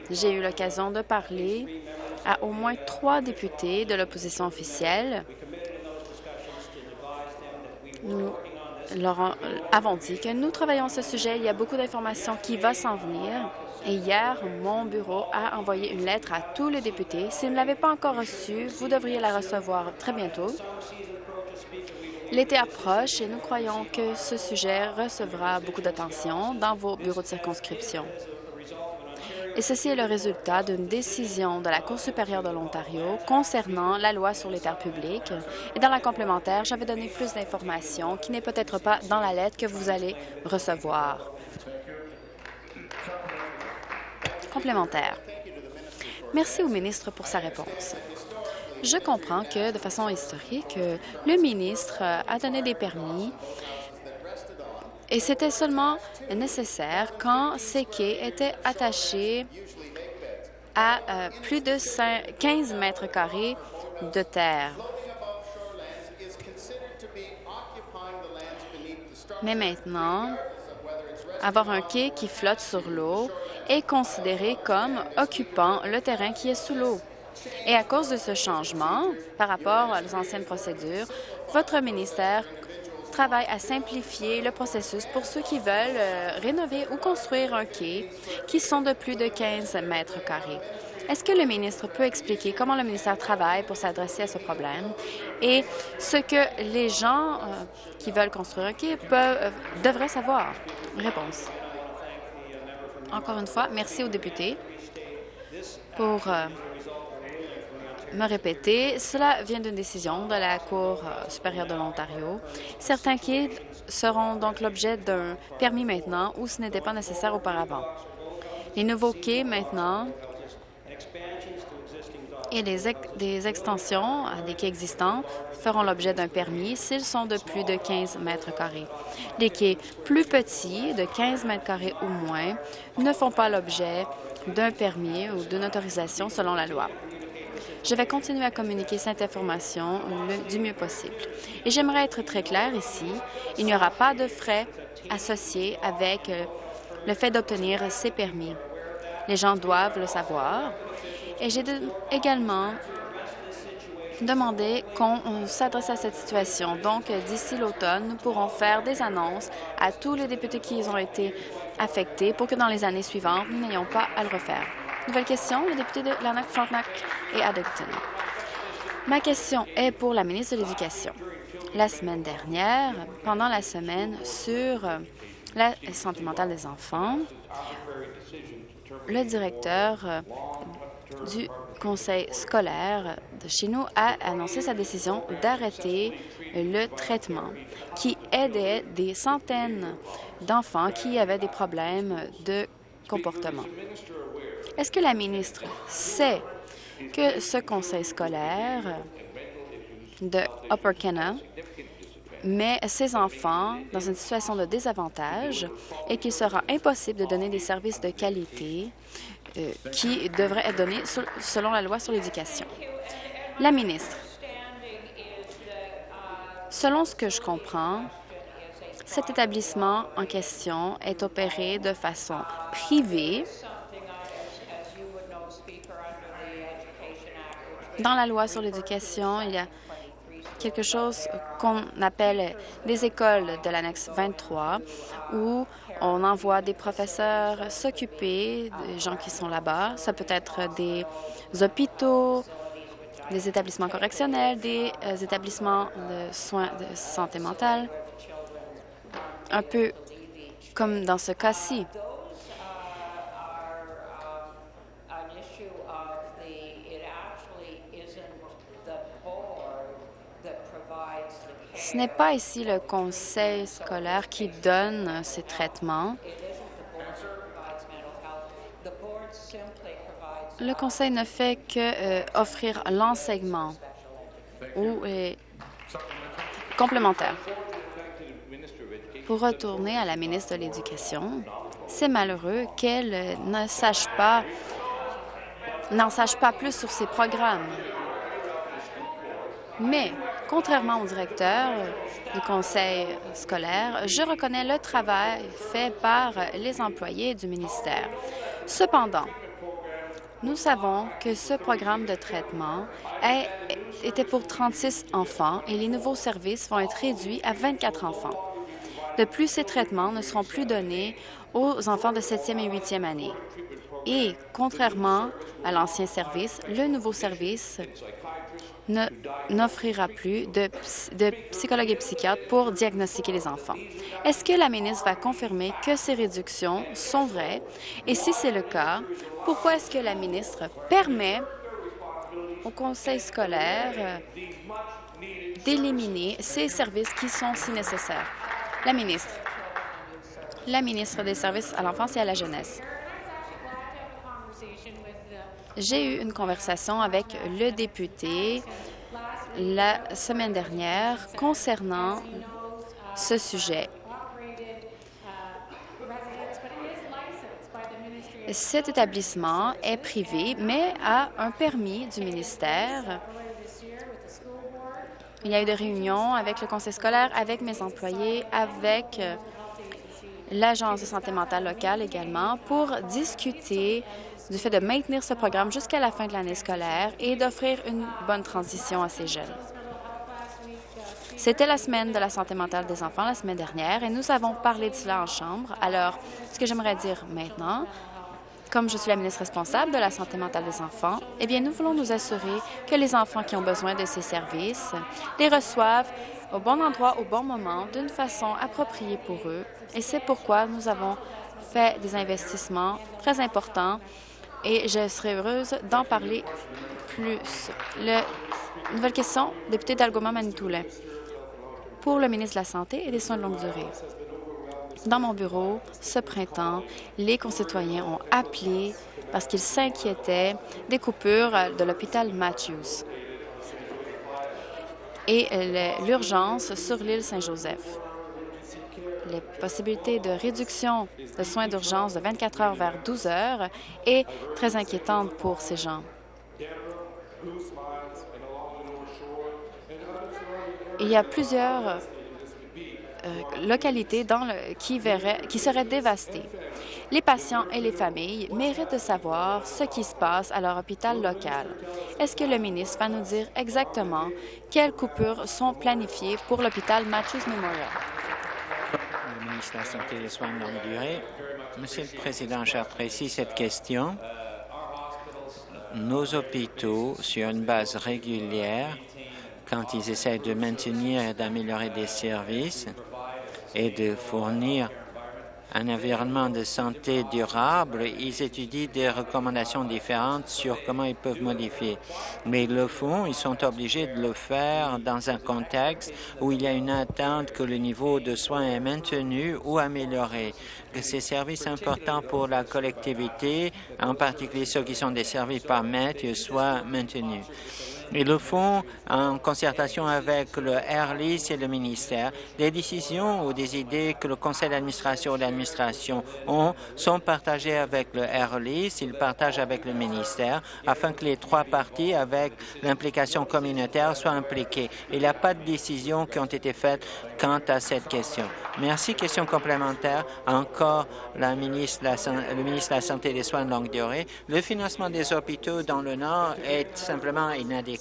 J'ai eu l'occasion de parler à au moins trois députés de l'opposition officielle. Nous leur avons dit que nous travaillons ce sujet. Il y a beaucoup d'informations qui vont s'en venir. Hier, mon bureau a envoyé une lettre à tous les députés. Si vous ne l'avez pas encore reçue, vous devriez la recevoir très bientôt. L'été approche et nous croyons que ce sujet recevra beaucoup d'attention dans vos bureaux de circonscription. Et ceci est le résultat d'une décision de la Cour supérieure de l'Ontario concernant la loi sur les terres publiques. Et dans la complémentaire, j'avais donné plus d'informations qui n'est peut-être pas dans la lettre que vous allez recevoir. Merci au ministre pour sa réponse. Je comprends que, de façon historique, le ministre a donné des permis et c'était seulement nécessaire quand ces quais étaient attachés à euh, plus de 15 mètres carrés de terre. Mais maintenant, avoir un quai qui flotte sur l'eau est considéré comme occupant le terrain qui est sous l'eau. Et à cause de ce changement, par rapport aux anciennes procédures, votre ministère travaille à simplifier le processus pour ceux qui veulent euh, rénover ou construire un quai qui sont de plus de 15 mètres carrés. Est-ce que le ministre peut expliquer comment le ministère travaille pour s'adresser à ce problème? Et ce que les gens euh, qui veulent construire un quai peuvent, euh, devraient savoir? Réponse. Encore une fois, merci aux députés pour euh, me répéter. Cela vient d'une décision de la Cour euh, supérieure de l'Ontario. Certains quais seront donc l'objet d'un permis maintenant où ce n'était pas nécessaire auparavant. Les nouveaux quais maintenant et des, extensions à des quais existants feront l'objet d'un permis s'ils sont de plus de 15 mètres carrés. Les quais plus petits, de 15 mètres carrés ou moins, ne font pas l'objet d'un permis ou d'une autorisation selon la loi. Je vais continuer à communiquer cette information du mieux possible. Et j'aimerais être très clair ici, il n'y aura pas de frais associés avec euh, le fait d'obtenir ces permis. Les gens doivent le savoir et j'ai également demandé qu'on s'adresse à cette situation. Donc, d'ici l'automne, nous pourrons faire des annonces à tous les députés qui ont été affectés pour que dans les années suivantes, nous n'ayons pas à le refaire. Nouvelle question, le député de Lanark, Frontenac et Addington. Ma question est pour la ministre de l'Éducation. La semaine dernière, pendant la semaine sur la santé mentale des enfants, le directeur euh, du conseil scolaire de chez nous a annoncé sa décision d'arrêter le traitement qui aidait des centaines d'enfants qui avaient des problèmes de comportement. Est-ce que la ministre sait que ce conseil scolaire de Upper Canada met ses enfants dans une situation de désavantage et qu'il sera impossible de donner des services de qualité euh, qui devraient être donnés selon la loi sur l'éducation. La ministre, selon ce que je comprends, cet établissement en question est opéré de façon privée Dans la loi sur l'éducation, il y a quelque chose qu'on appelle des écoles de l'annexe 23, où on envoie des professeurs s'occuper des gens qui sont là-bas. Ça peut être des hôpitaux, des établissements correctionnels, des euh, établissements de soins de santé mentale, un peu comme dans ce cas-ci. Ce n'est pas ici le conseil scolaire qui donne ces traitements. Le conseil ne fait que euh, offrir l'enseignement ou est complémentaire. Pour retourner à la ministre de l'Éducation, c'est malheureux qu'elle ne sache pas, n'en sache pas plus sur ces programmes. Mais Contrairement au directeur du conseil scolaire, je reconnais le travail fait par les employés du ministère. Cependant, nous savons que ce programme de traitement était pour 36 enfants et les nouveaux services vont être réduits à 24 enfants. De plus, ces traitements ne seront plus donnés aux enfants de 7e et 8e année. Et, contrairement à l'ancien service, le nouveau service n'offrira plus de, de psychologues et psychiatres pour diagnostiquer les enfants. Est-ce que la ministre va confirmer que ces réductions sont vraies? Et si c'est le cas, pourquoi est-ce que la ministre permet au conseil scolaire euh, d'éliminer ces services qui sont si nécessaires? La ministre. La ministre des Services à l'enfance et à la jeunesse. J'ai eu une conversation avec le député la semaine dernière concernant ce sujet. Cet établissement est privé, mais a un permis du ministère. Il y a eu des réunions avec le conseil scolaire, avec mes employés, avec l'Agence de santé mentale locale également, pour discuter du fait de maintenir ce programme jusqu'à la fin de l'année scolaire et d'offrir une bonne transition à ces jeunes. C'était la semaine de la santé mentale des enfants la semaine dernière et nous avons parlé de cela en Chambre. Alors, ce que j'aimerais dire maintenant, comme je suis la ministre responsable de la santé mentale des enfants, eh bien, nous voulons nous assurer que les enfants qui ont besoin de ces services les reçoivent au bon endroit, au bon moment, d'une façon appropriée pour eux. Et c'est pourquoi nous avons fait des investissements très importants et je serai heureuse d'en parler plus. Le... Nouvelle question, député d'Algoma Manitoulin. Pour le ministre de la Santé et des Soins de longue durée. Dans mon bureau, ce printemps, les concitoyens ont appelé parce qu'ils s'inquiétaient des coupures de l'hôpital Matthews et l'urgence sur l'île Saint-Joseph les possibilités de réduction de soins d'urgence de 24 heures vers 12 heures est très inquiétante pour ces gens. Il y a plusieurs euh, localités qui, qui seraient dévastées. Les patients et les familles méritent de savoir ce qui se passe à leur hôpital local. Est-ce que le ministre va nous dire exactement quelles coupures sont planifiées pour l'hôpital Matthews Memorial? La Santé et des Soins de longue durée. Monsieur le Président, j'apprécie cette question. nos hôpitaux sur une base régulière quand ils essaient de maintenir et d'améliorer des services et de fournir un environnement de santé durable, ils étudient des recommandations différentes sur comment ils peuvent modifier. Mais ils le font, ils sont obligés de le faire dans un contexte où il y a une attente que le niveau de soins est maintenu ou amélioré, que ces services importants pour la collectivité, en particulier ceux qui sont desservis par Matthew, soient maintenus. Ils le font en concertation avec le RLIS et le ministère. Les décisions ou des idées que le conseil d'administration ou l'administration ont sont partagées avec le RLIS, ils partagent avec le ministère afin que les trois parties avec l'implication communautaire soient impliquées. Il n'y a pas de décisions qui ont été faites quant à cette question. Merci. Question complémentaire. Encore la ministre, le ministre de la Santé et des Soins de longue durée. Le financement des hôpitaux dans le Nord est simplement inadéquat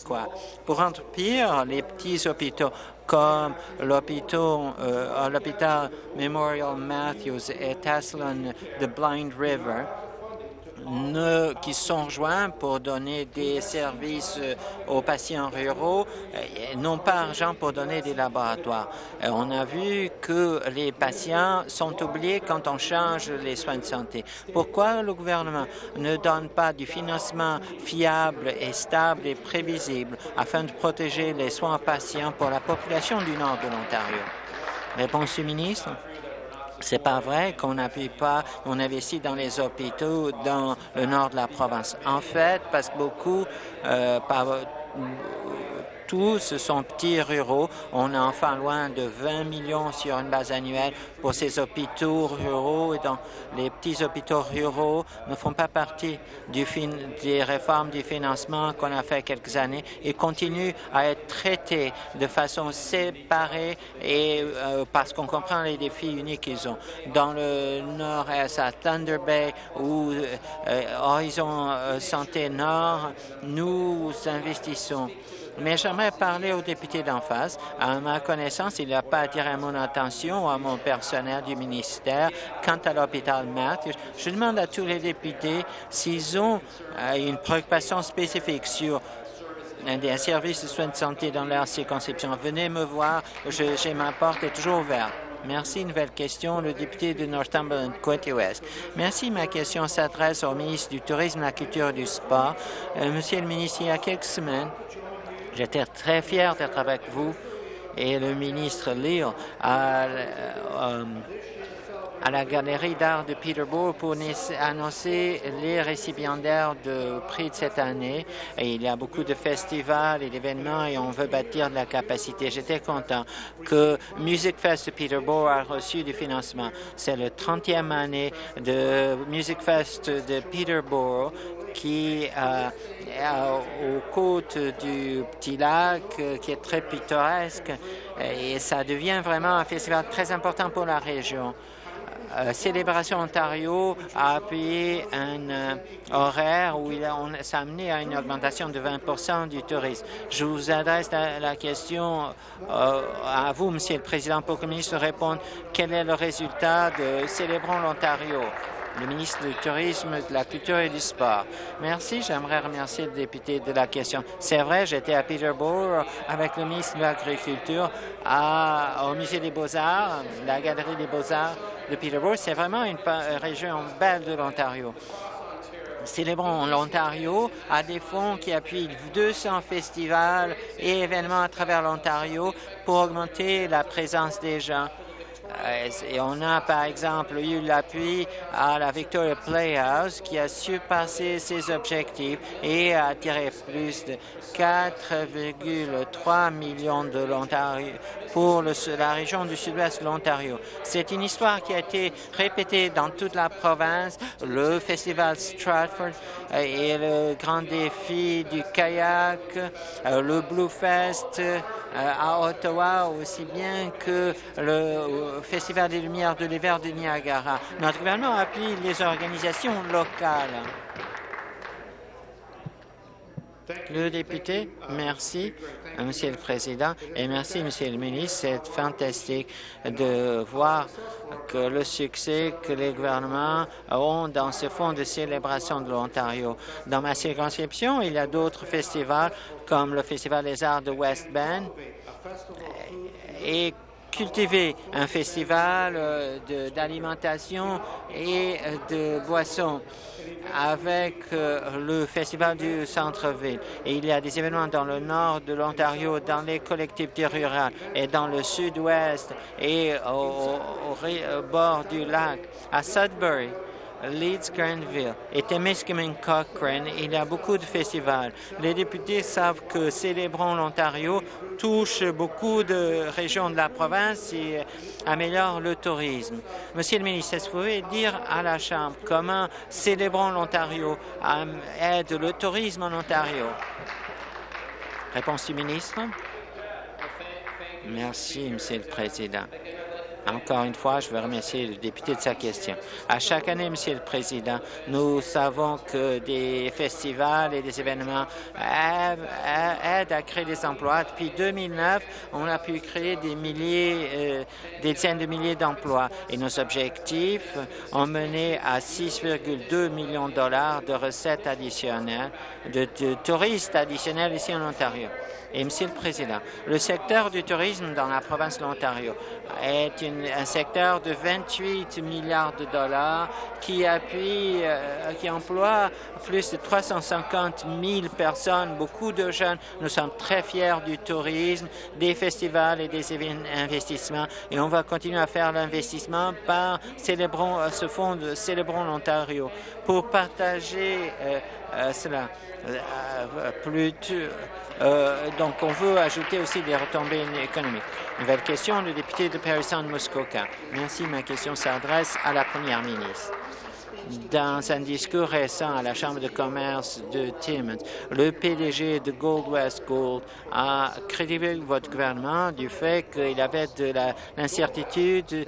pour rendre pire, les petits hôpitaux comme l'hôpital euh, Memorial Matthews et Taslin de Blind River ne, qui sont joints pour donner des services euh, aux patients ruraux euh, n'ont pas argent pour donner des laboratoires. Euh, on a vu que les patients sont oubliés quand on change les soins de santé. Pourquoi le gouvernement ne donne pas du financement fiable et stable et prévisible afin de protéger les soins aux patients pour la population du nord de l'Ontario? Réponse du ministre. C'est pas vrai qu'on n'appuie pas, on investit dans les hôpitaux dans le nord de la province. En fait, parce que beaucoup, euh, par, tous sont petits ruraux. On est enfin loin de 20 millions sur une base annuelle pour ces hôpitaux ruraux et dans les petits hôpitaux ruraux ne font pas partie des réformes du financement qu'on a fait quelques années et continuent à être traités de façon séparée et euh, parce qu'on comprend les défis uniques qu'ils ont. Dans le nord-est, à Thunder Bay ou euh, Horizon euh, Santé Nord, nous investissons mais j'aimerais parler aux députés d'en face. À ma connaissance, il n'a pas attiré mon attention ou à mon personnel du ministère quant à l'hôpital Matt. Je demande à tous les députés s'ils ont euh, une préoccupation spécifique sur des services de soins de santé dans leur circonscription. Venez me voir, j'ai ma porte est toujours ouverte. Merci. Nouvelle question, le député de Northumberland, côté ouest. Merci. Ma question s'adresse au ministre du Tourisme, de la Culture et du Sport. Euh, monsieur le ministre, il y a quelques semaines, J'étais très fier d'être avec vous et le ministre Leo à, euh, à la Galerie d'art de Peterborough pour annoncer les récipiendaires de prix de cette année. Il y a beaucoup de festivals et d'événements et on veut bâtir de la capacité. J'étais content que Music Fest de Peterborough a reçu du financement. C'est le 30e année de Music Fest de Peterborough qui euh, est aux côtes du petit lac, euh, qui est très pittoresque, et ça devient vraiment un festival très important pour la région. Euh, Célébration Ontario a appuyé un horaire où il a, on, a amené à une augmentation de 20% du tourisme. Je vous adresse la, question à vous, Monsieur le Président, pour que le ministre réponde quel est le résultat de Célébrons l'Ontario? Le ministre du Tourisme, de la Culture et du Sport. Merci. J'aimerais remercier le député de la question. C'est vrai, j'étais à Peterborough avec le ministre de l'Agriculture au Musée des Beaux-Arts, la Galerie des Beaux-Arts de Peterborough. C'est vraiment une région belle de l'Ontario. Célébrons l'Ontario a des fonds qui appuient 200 festivals et événements à travers l'Ontario pour augmenter la présence des gens et on a, par exemple, eu l'appui à la Victoria Playhouse qui a surpassé ses objectifs et a attiré plus de 4,3 millions de l'Ontario pour la région du sud-ouest de l'Ontario. C'est une histoire qui a été répétée dans toute la province. Le festival Stratford et le grand défi du kayak, euh, le Blue Fest, à Ottawa, aussi bien que le Festival des Lumières de l'hiver de Niagara. Notre gouvernement appuie les organisations locales. Le député, merci, Monsieur le Président, et merci, Monsieur le ministre. C'est fantastique de voir que le succès que les gouvernements ont dans ce fonds de célébration de l'Ontario. Dans ma circonscription, il y a d'autres festivals comme le Festival des arts de West Bend cultiver un festival euh, d'alimentation et euh, de boissons avec euh, le festival du centre-ville. Et il y a des événements dans le nord de l'Ontario, dans les collectivités rurales et dans le sud-ouest et au, bord du lac, à Sudbury. Leeds Granville et Témiscamingue Cochrane, il y a beaucoup de festivals. Les députés savent que Célébrons l'Ontario touche beaucoup de régions de la province et améliore le tourisme. Monsieur le ministre, est-ce que vous pouvez dire à la Chambre comment Célébrons l'Ontario aide le tourisme en Ontario? Réponse du ministre. Merci, Monsieur le Président. Encore une fois, je veux remercier le député de sa question. À chaque année, Monsieur le Président, nous savons que des festivals et des événements aident à créer des emplois. Depuis 2009, on a pu créer des milliers, euh, des dizaines de milliers d'emplois. Et nos objectifs ont mené à 6,2 millions de dollars de recettes additionnelles, de touristes additionnels ici en Ontario. Et Monsieur le Président, le secteur du tourisme dans la province de l'Ontario est un secteur de 28 milliards de dollars qui appuie, euh, qui emploie plus de 350 000 personnes, beaucoup de jeunes. Nous sommes très fiers du tourisme, des festivals et des investissements et on va continuer à faire l'investissement par célébrons, euh, ce fonds de Célébrons l'Ontario pour partager euh, cela. plus euh, donc, on veut ajouter aussi des retombées économiques. Nouvelle question, le député de Paris Muskoka. Merci. Ma question s'adresse à la première ministre. Dans un discours récent à la Chambre de commerce de Timmins, le PDG de Gold West Gold a critiqué votre gouvernement du fait qu'il avait de l'incertitude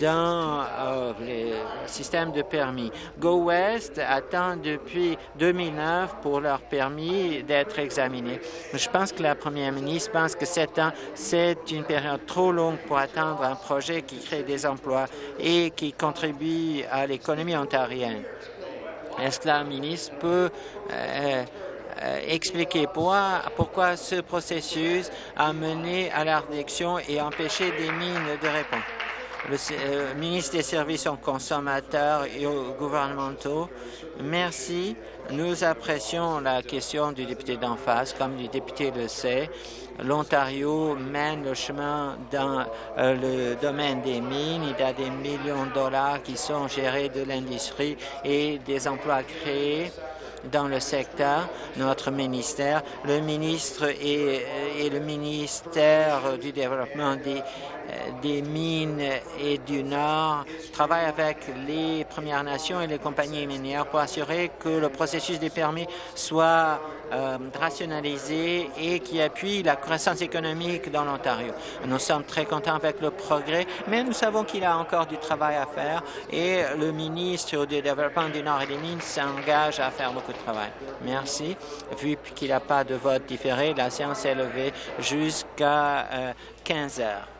dans euh, le système de permis. Go West attend depuis 2009 pour leur permis d'être examiné. Je pense que la première ministre pense que sept ans, c'est une période trop longue pour attendre un projet qui crée des emplois et qui contribue à l'économie ontarienne est-ce que la ministre peut euh, euh, expliquer pourquoi, ce processus a mené à la réduction et empêché des mines de répondre? Le euh, ministre des Services aux consommateurs et aux gouvernementaux, merci. Nous apprécions la question du député d'en face, comme le député le sait l'Ontario mène le chemin dans euh, le domaine des mines. Il y a des millions de dollars qui sont gérés de l'industrie et des emplois créés dans le secteur, notre ministère, le ministre et, et le ministère du développement des euh, des mines et du Nord travaille avec les Premières Nations et les compagnies minières pour assurer que le processus des permis soit euh, rationalisé et qui appuie la croissance économique dans l'Ontario. Nous sommes très contents avec le progrès, mais nous savons qu'il y a encore du travail à faire et le ministre du Développement du Nord et des Mines s'engage à faire beaucoup de travail. Merci. Vu qu'il n'y a pas de vote différé, la séance est levée jusqu'à 15 euh, heures.